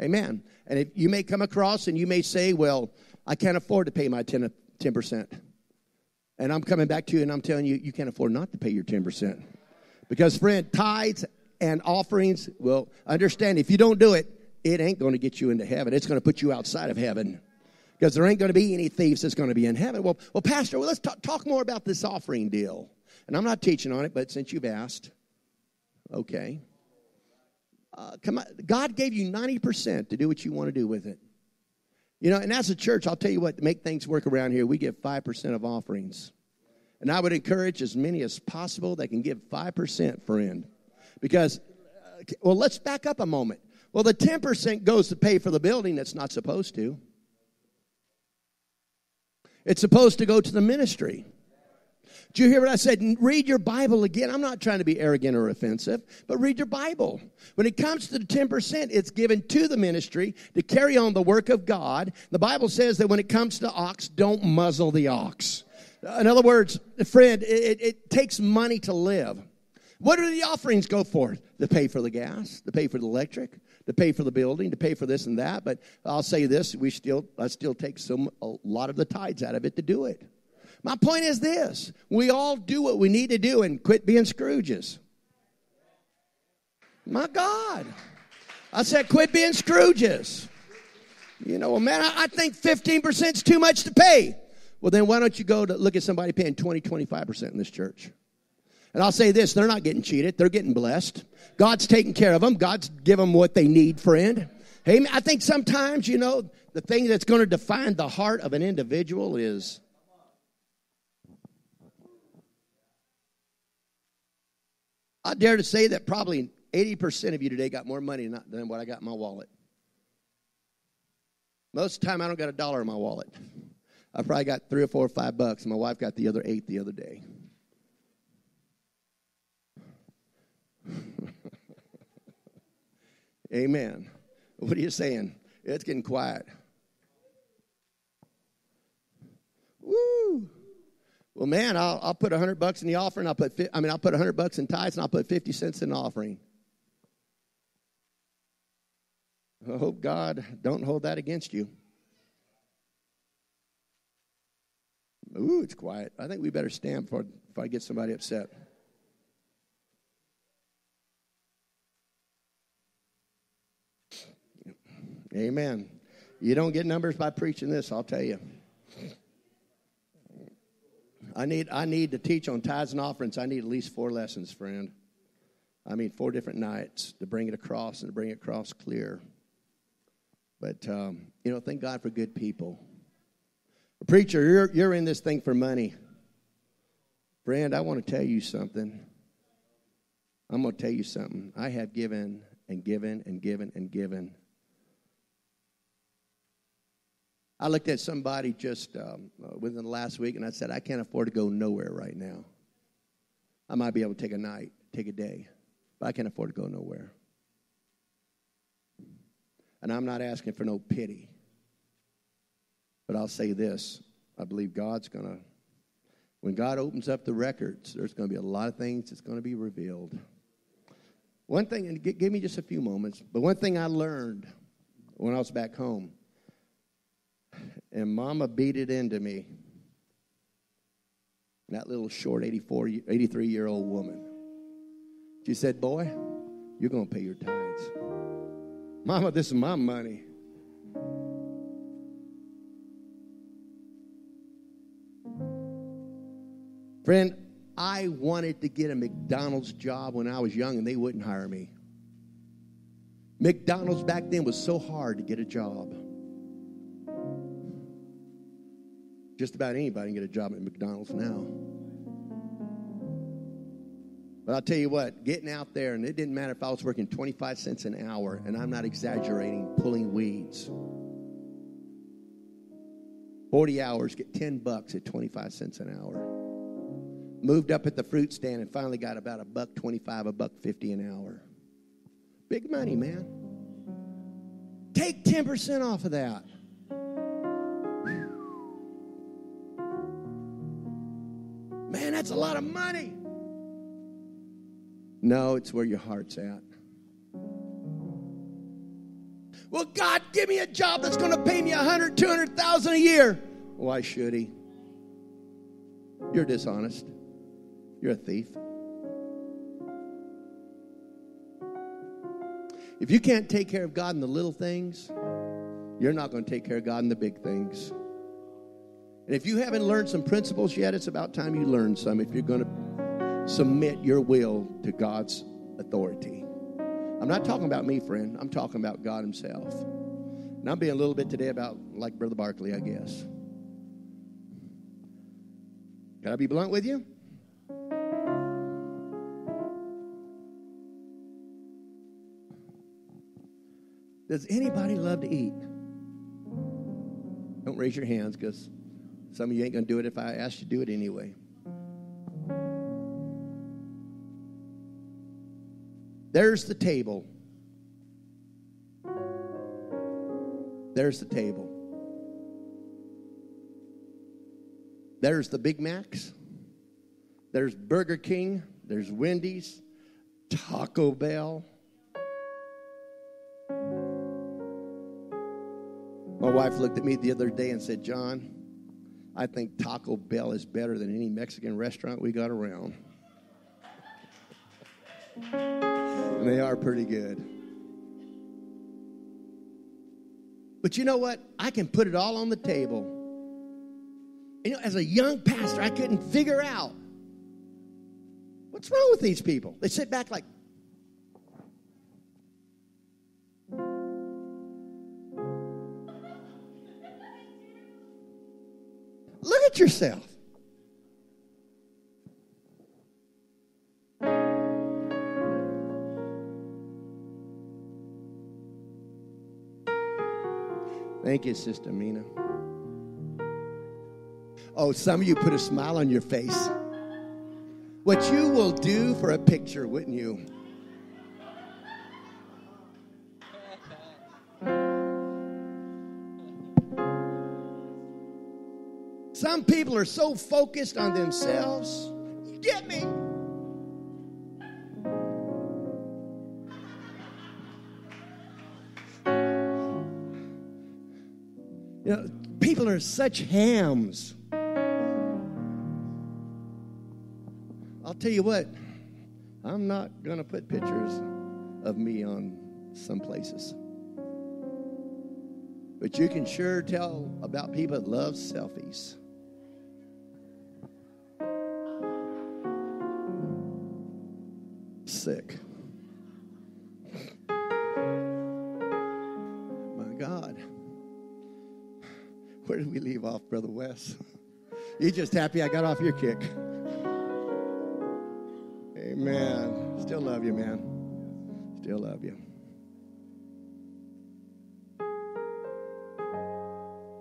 Amen. And if you may come across and you may say, well, I can't afford to pay my 10, 10%. And I'm coming back to you and I'm telling you, you can't afford not to pay your 10%. Because, friend, tithes and offerings, well, understand if you don't do it, it ain't going to get you into heaven. It's going to put you outside of heaven because there ain't going to be any thieves that's going to be in heaven. Well, well, Pastor, well, let's talk, talk more about this offering deal. And I'm not teaching on it, but since you've asked, okay. Uh, come on, God gave you 90% to do what you want to do with it. You know, and as a church, I'll tell you what, to make things work around here, we give 5% of offerings. And I would encourage as many as possible that can give 5%, friend. Because, uh, well, let's back up a moment. Well, the 10% goes to pay for the building that's not supposed to. It's supposed to go to the ministry. Do you hear what I said? Read your Bible again. I'm not trying to be arrogant or offensive, but read your Bible. When it comes to the 10%, it's given to the ministry to carry on the work of God. The Bible says that when it comes to ox, don't muzzle the ox. In other words, friend, it, it takes money to live. What do the offerings go for? To pay for the gas, to pay for the electric, to pay for the building, to pay for this and that. But I'll say this: we still, I still take some a lot of the tithes out of it to do it. My point is this: we all do what we need to do and quit being Scrooges. My God, I said, quit being Scrooges. You know, well, man, I, I think 15% is too much to pay. Well, then why don't you go to look at somebody paying 20, 25% in this church? And I'll say this they're not getting cheated, they're getting blessed. God's taking care of them, God's giving them what they need, friend. Hey, I think sometimes, you know, the thing that's going to define the heart of an individual is I dare to say that probably 80% of you today got more money than what I got in my wallet. Most of the time, I don't got a dollar in my wallet. I probably got three or four or five bucks. My wife got the other eight the other day. Amen. What are you saying? It's getting quiet. Woo! Well, man, I'll, I'll put a hundred bucks in the offering. I'll put, I mean, I'll put a hundred bucks in tithes, and I'll put fifty cents in the offering. I hope God don't hold that against you. Ooh, it's quiet. I think we better stand before, before I get somebody upset. Amen. You don't get numbers by preaching this, I'll tell you. I need, I need to teach on tithes and offerings. I need at least four lessons, friend. I mean, four different nights to bring it across and to bring it across clear. But, um, you know, thank God for good people. Preacher, you're, you're in this thing for money. Friend, I want to tell you something. I'm going to tell you something. I have given and given and given and given I looked at somebody just um, uh, within the last week and I said, I can't afford to go nowhere right now. I might be able to take a night, take a day, but I can't afford to go nowhere. And I'm not asking for no pity. But I'll say this I believe God's going to, when God opens up the records, there's going to be a lot of things that's going to be revealed. One thing, and give me just a few moments, but one thing I learned when I was back home and mama beat it into me. And That little short 84, 83 year old woman. She said, Boy, you're going to pay your tithes. Mama, this is my money. Friend, I wanted to get a McDonald's job when I was young and they wouldn't hire me. McDonald's back then was so hard to get a job. Just about anybody can get a job at McDonald's now. But I'll tell you what, getting out there, and it didn't matter if I was working 25 cents an hour, and I'm not exaggerating, pulling weeds. 40 hours, get 10 bucks at 25 cents an hour. Moved up at the fruit stand and finally got about a buck 25, a buck 50 an hour. Big money, man. Take 10% off of that. That's a lot of money. No, it's where your heart's at. Well, God, give me a job that's going to pay me a hundred, two hundred thousand a year. Why should He? You're dishonest. You're a thief. If you can't take care of God in the little things, you're not going to take care of God in the big things. And if you haven't learned some principles yet, it's about time you learn some if you're going to submit your will to God's authority. I'm not talking about me, friend. I'm talking about God Himself. And I'm being a little bit today about like Brother Barkley, I guess. Can I be blunt with you? Does anybody love to eat? Don't raise your hands because some of you ain't going to do it if I ask you to do it anyway. There's the table. There's the table. There's the Big Macs. There's Burger King. There's Wendy's. Taco Bell. My wife looked at me the other day and said, John, I think Taco Bell is better than any Mexican restaurant we got around. And they are pretty good. But you know what? I can put it all on the table. You know, as a young pastor, I couldn't figure out what's wrong with these people. They sit back like, yourself. Thank you, Sister Mina. Oh, some of you put a smile on your face. What you will do for a picture, wouldn't you? Some people are so focused on themselves. You get me? You know, people are such hams. I'll tell you what, I'm not going to put pictures of me on some places. But you can sure tell about people that love selfies. Wes? You just happy I got off your kick. Amen. Still love you, man. Still love you.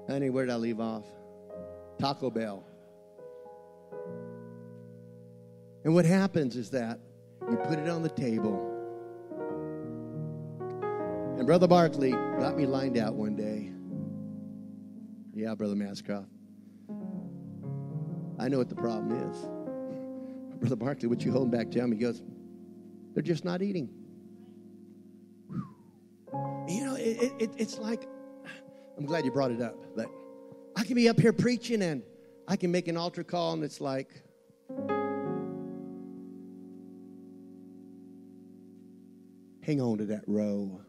Honey, where did I leave off? Taco Bell. And what happens is that you put it on the table. And Brother Barkley got me lined out one day. Yeah, Brother Mascroft. I know what the problem is. Brother Barkley, what you holding back, tell? He goes, they're just not eating. You know, it, it, it's like, I'm glad you brought it up, but I can be up here preaching and I can make an altar call and it's like, hang on to that row.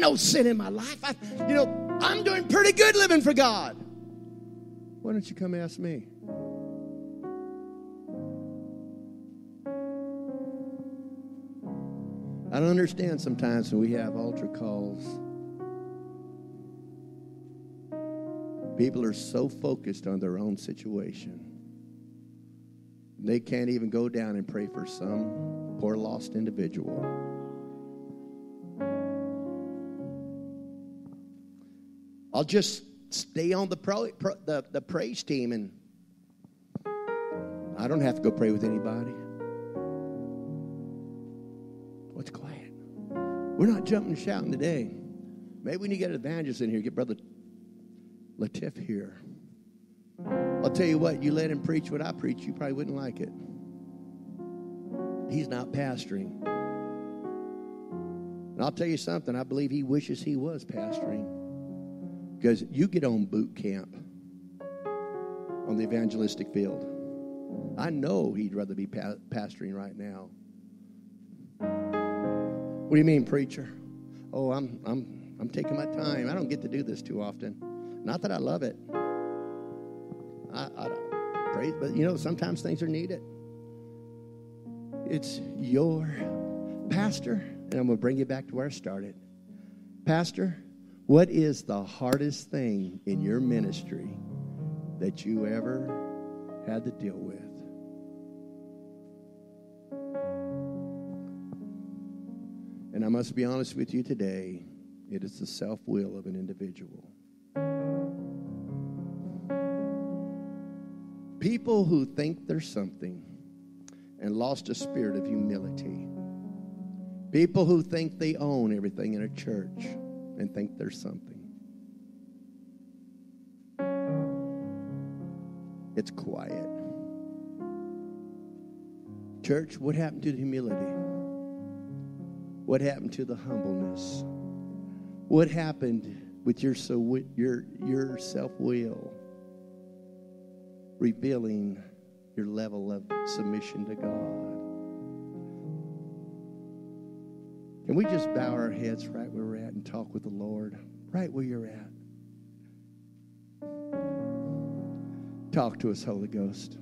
No sin in my life. I, you know, I'm doing pretty good living for God. Why don't you come ask me? I don't understand sometimes when we have altar calls. People are so focused on their own situation. They can't even go down and pray for some poor lost individual. I'll just stay on the, pro, pro, the, the praise team and I don't have to go pray with anybody. What's quiet? We're not jumping and shouting today. Maybe we need to get evangelists in here, get Brother Latif here. I'll tell you what, you let him preach what I preach, you probably wouldn't like it. He's not pastoring. And I'll tell you something, I believe he wishes he was pastoring. Because you get on boot camp on the evangelistic field. I know he'd rather be pa- pastoring right now. What do you mean, preacher? Oh, I'm, I'm, I'm taking my time. I don't get to do this too often. Not that I love it. I, I praise, but you know, sometimes things are needed. It's your pastor, and I'm going to bring you back to where I started. Pastor, what is the hardest thing in your ministry that you ever had to deal with? And I must be honest with you today, it is the self will of an individual. People who think they're something and lost a spirit of humility. People who think they own everything in a church and think there's something. It's quiet. Church, what happened to the humility? What happened to the humbleness? What happened with your so your your self will revealing your level of submission to God? Can we just bow our heads right where we're at and talk with the Lord? Right where you're at. Talk to us, Holy Ghost.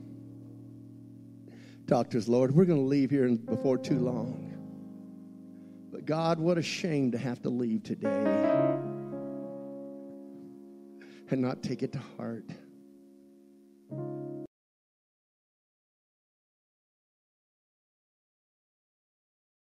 Talk to us, Lord. We're going to leave here before too long. But God, what a shame to have to leave today and not take it to heart.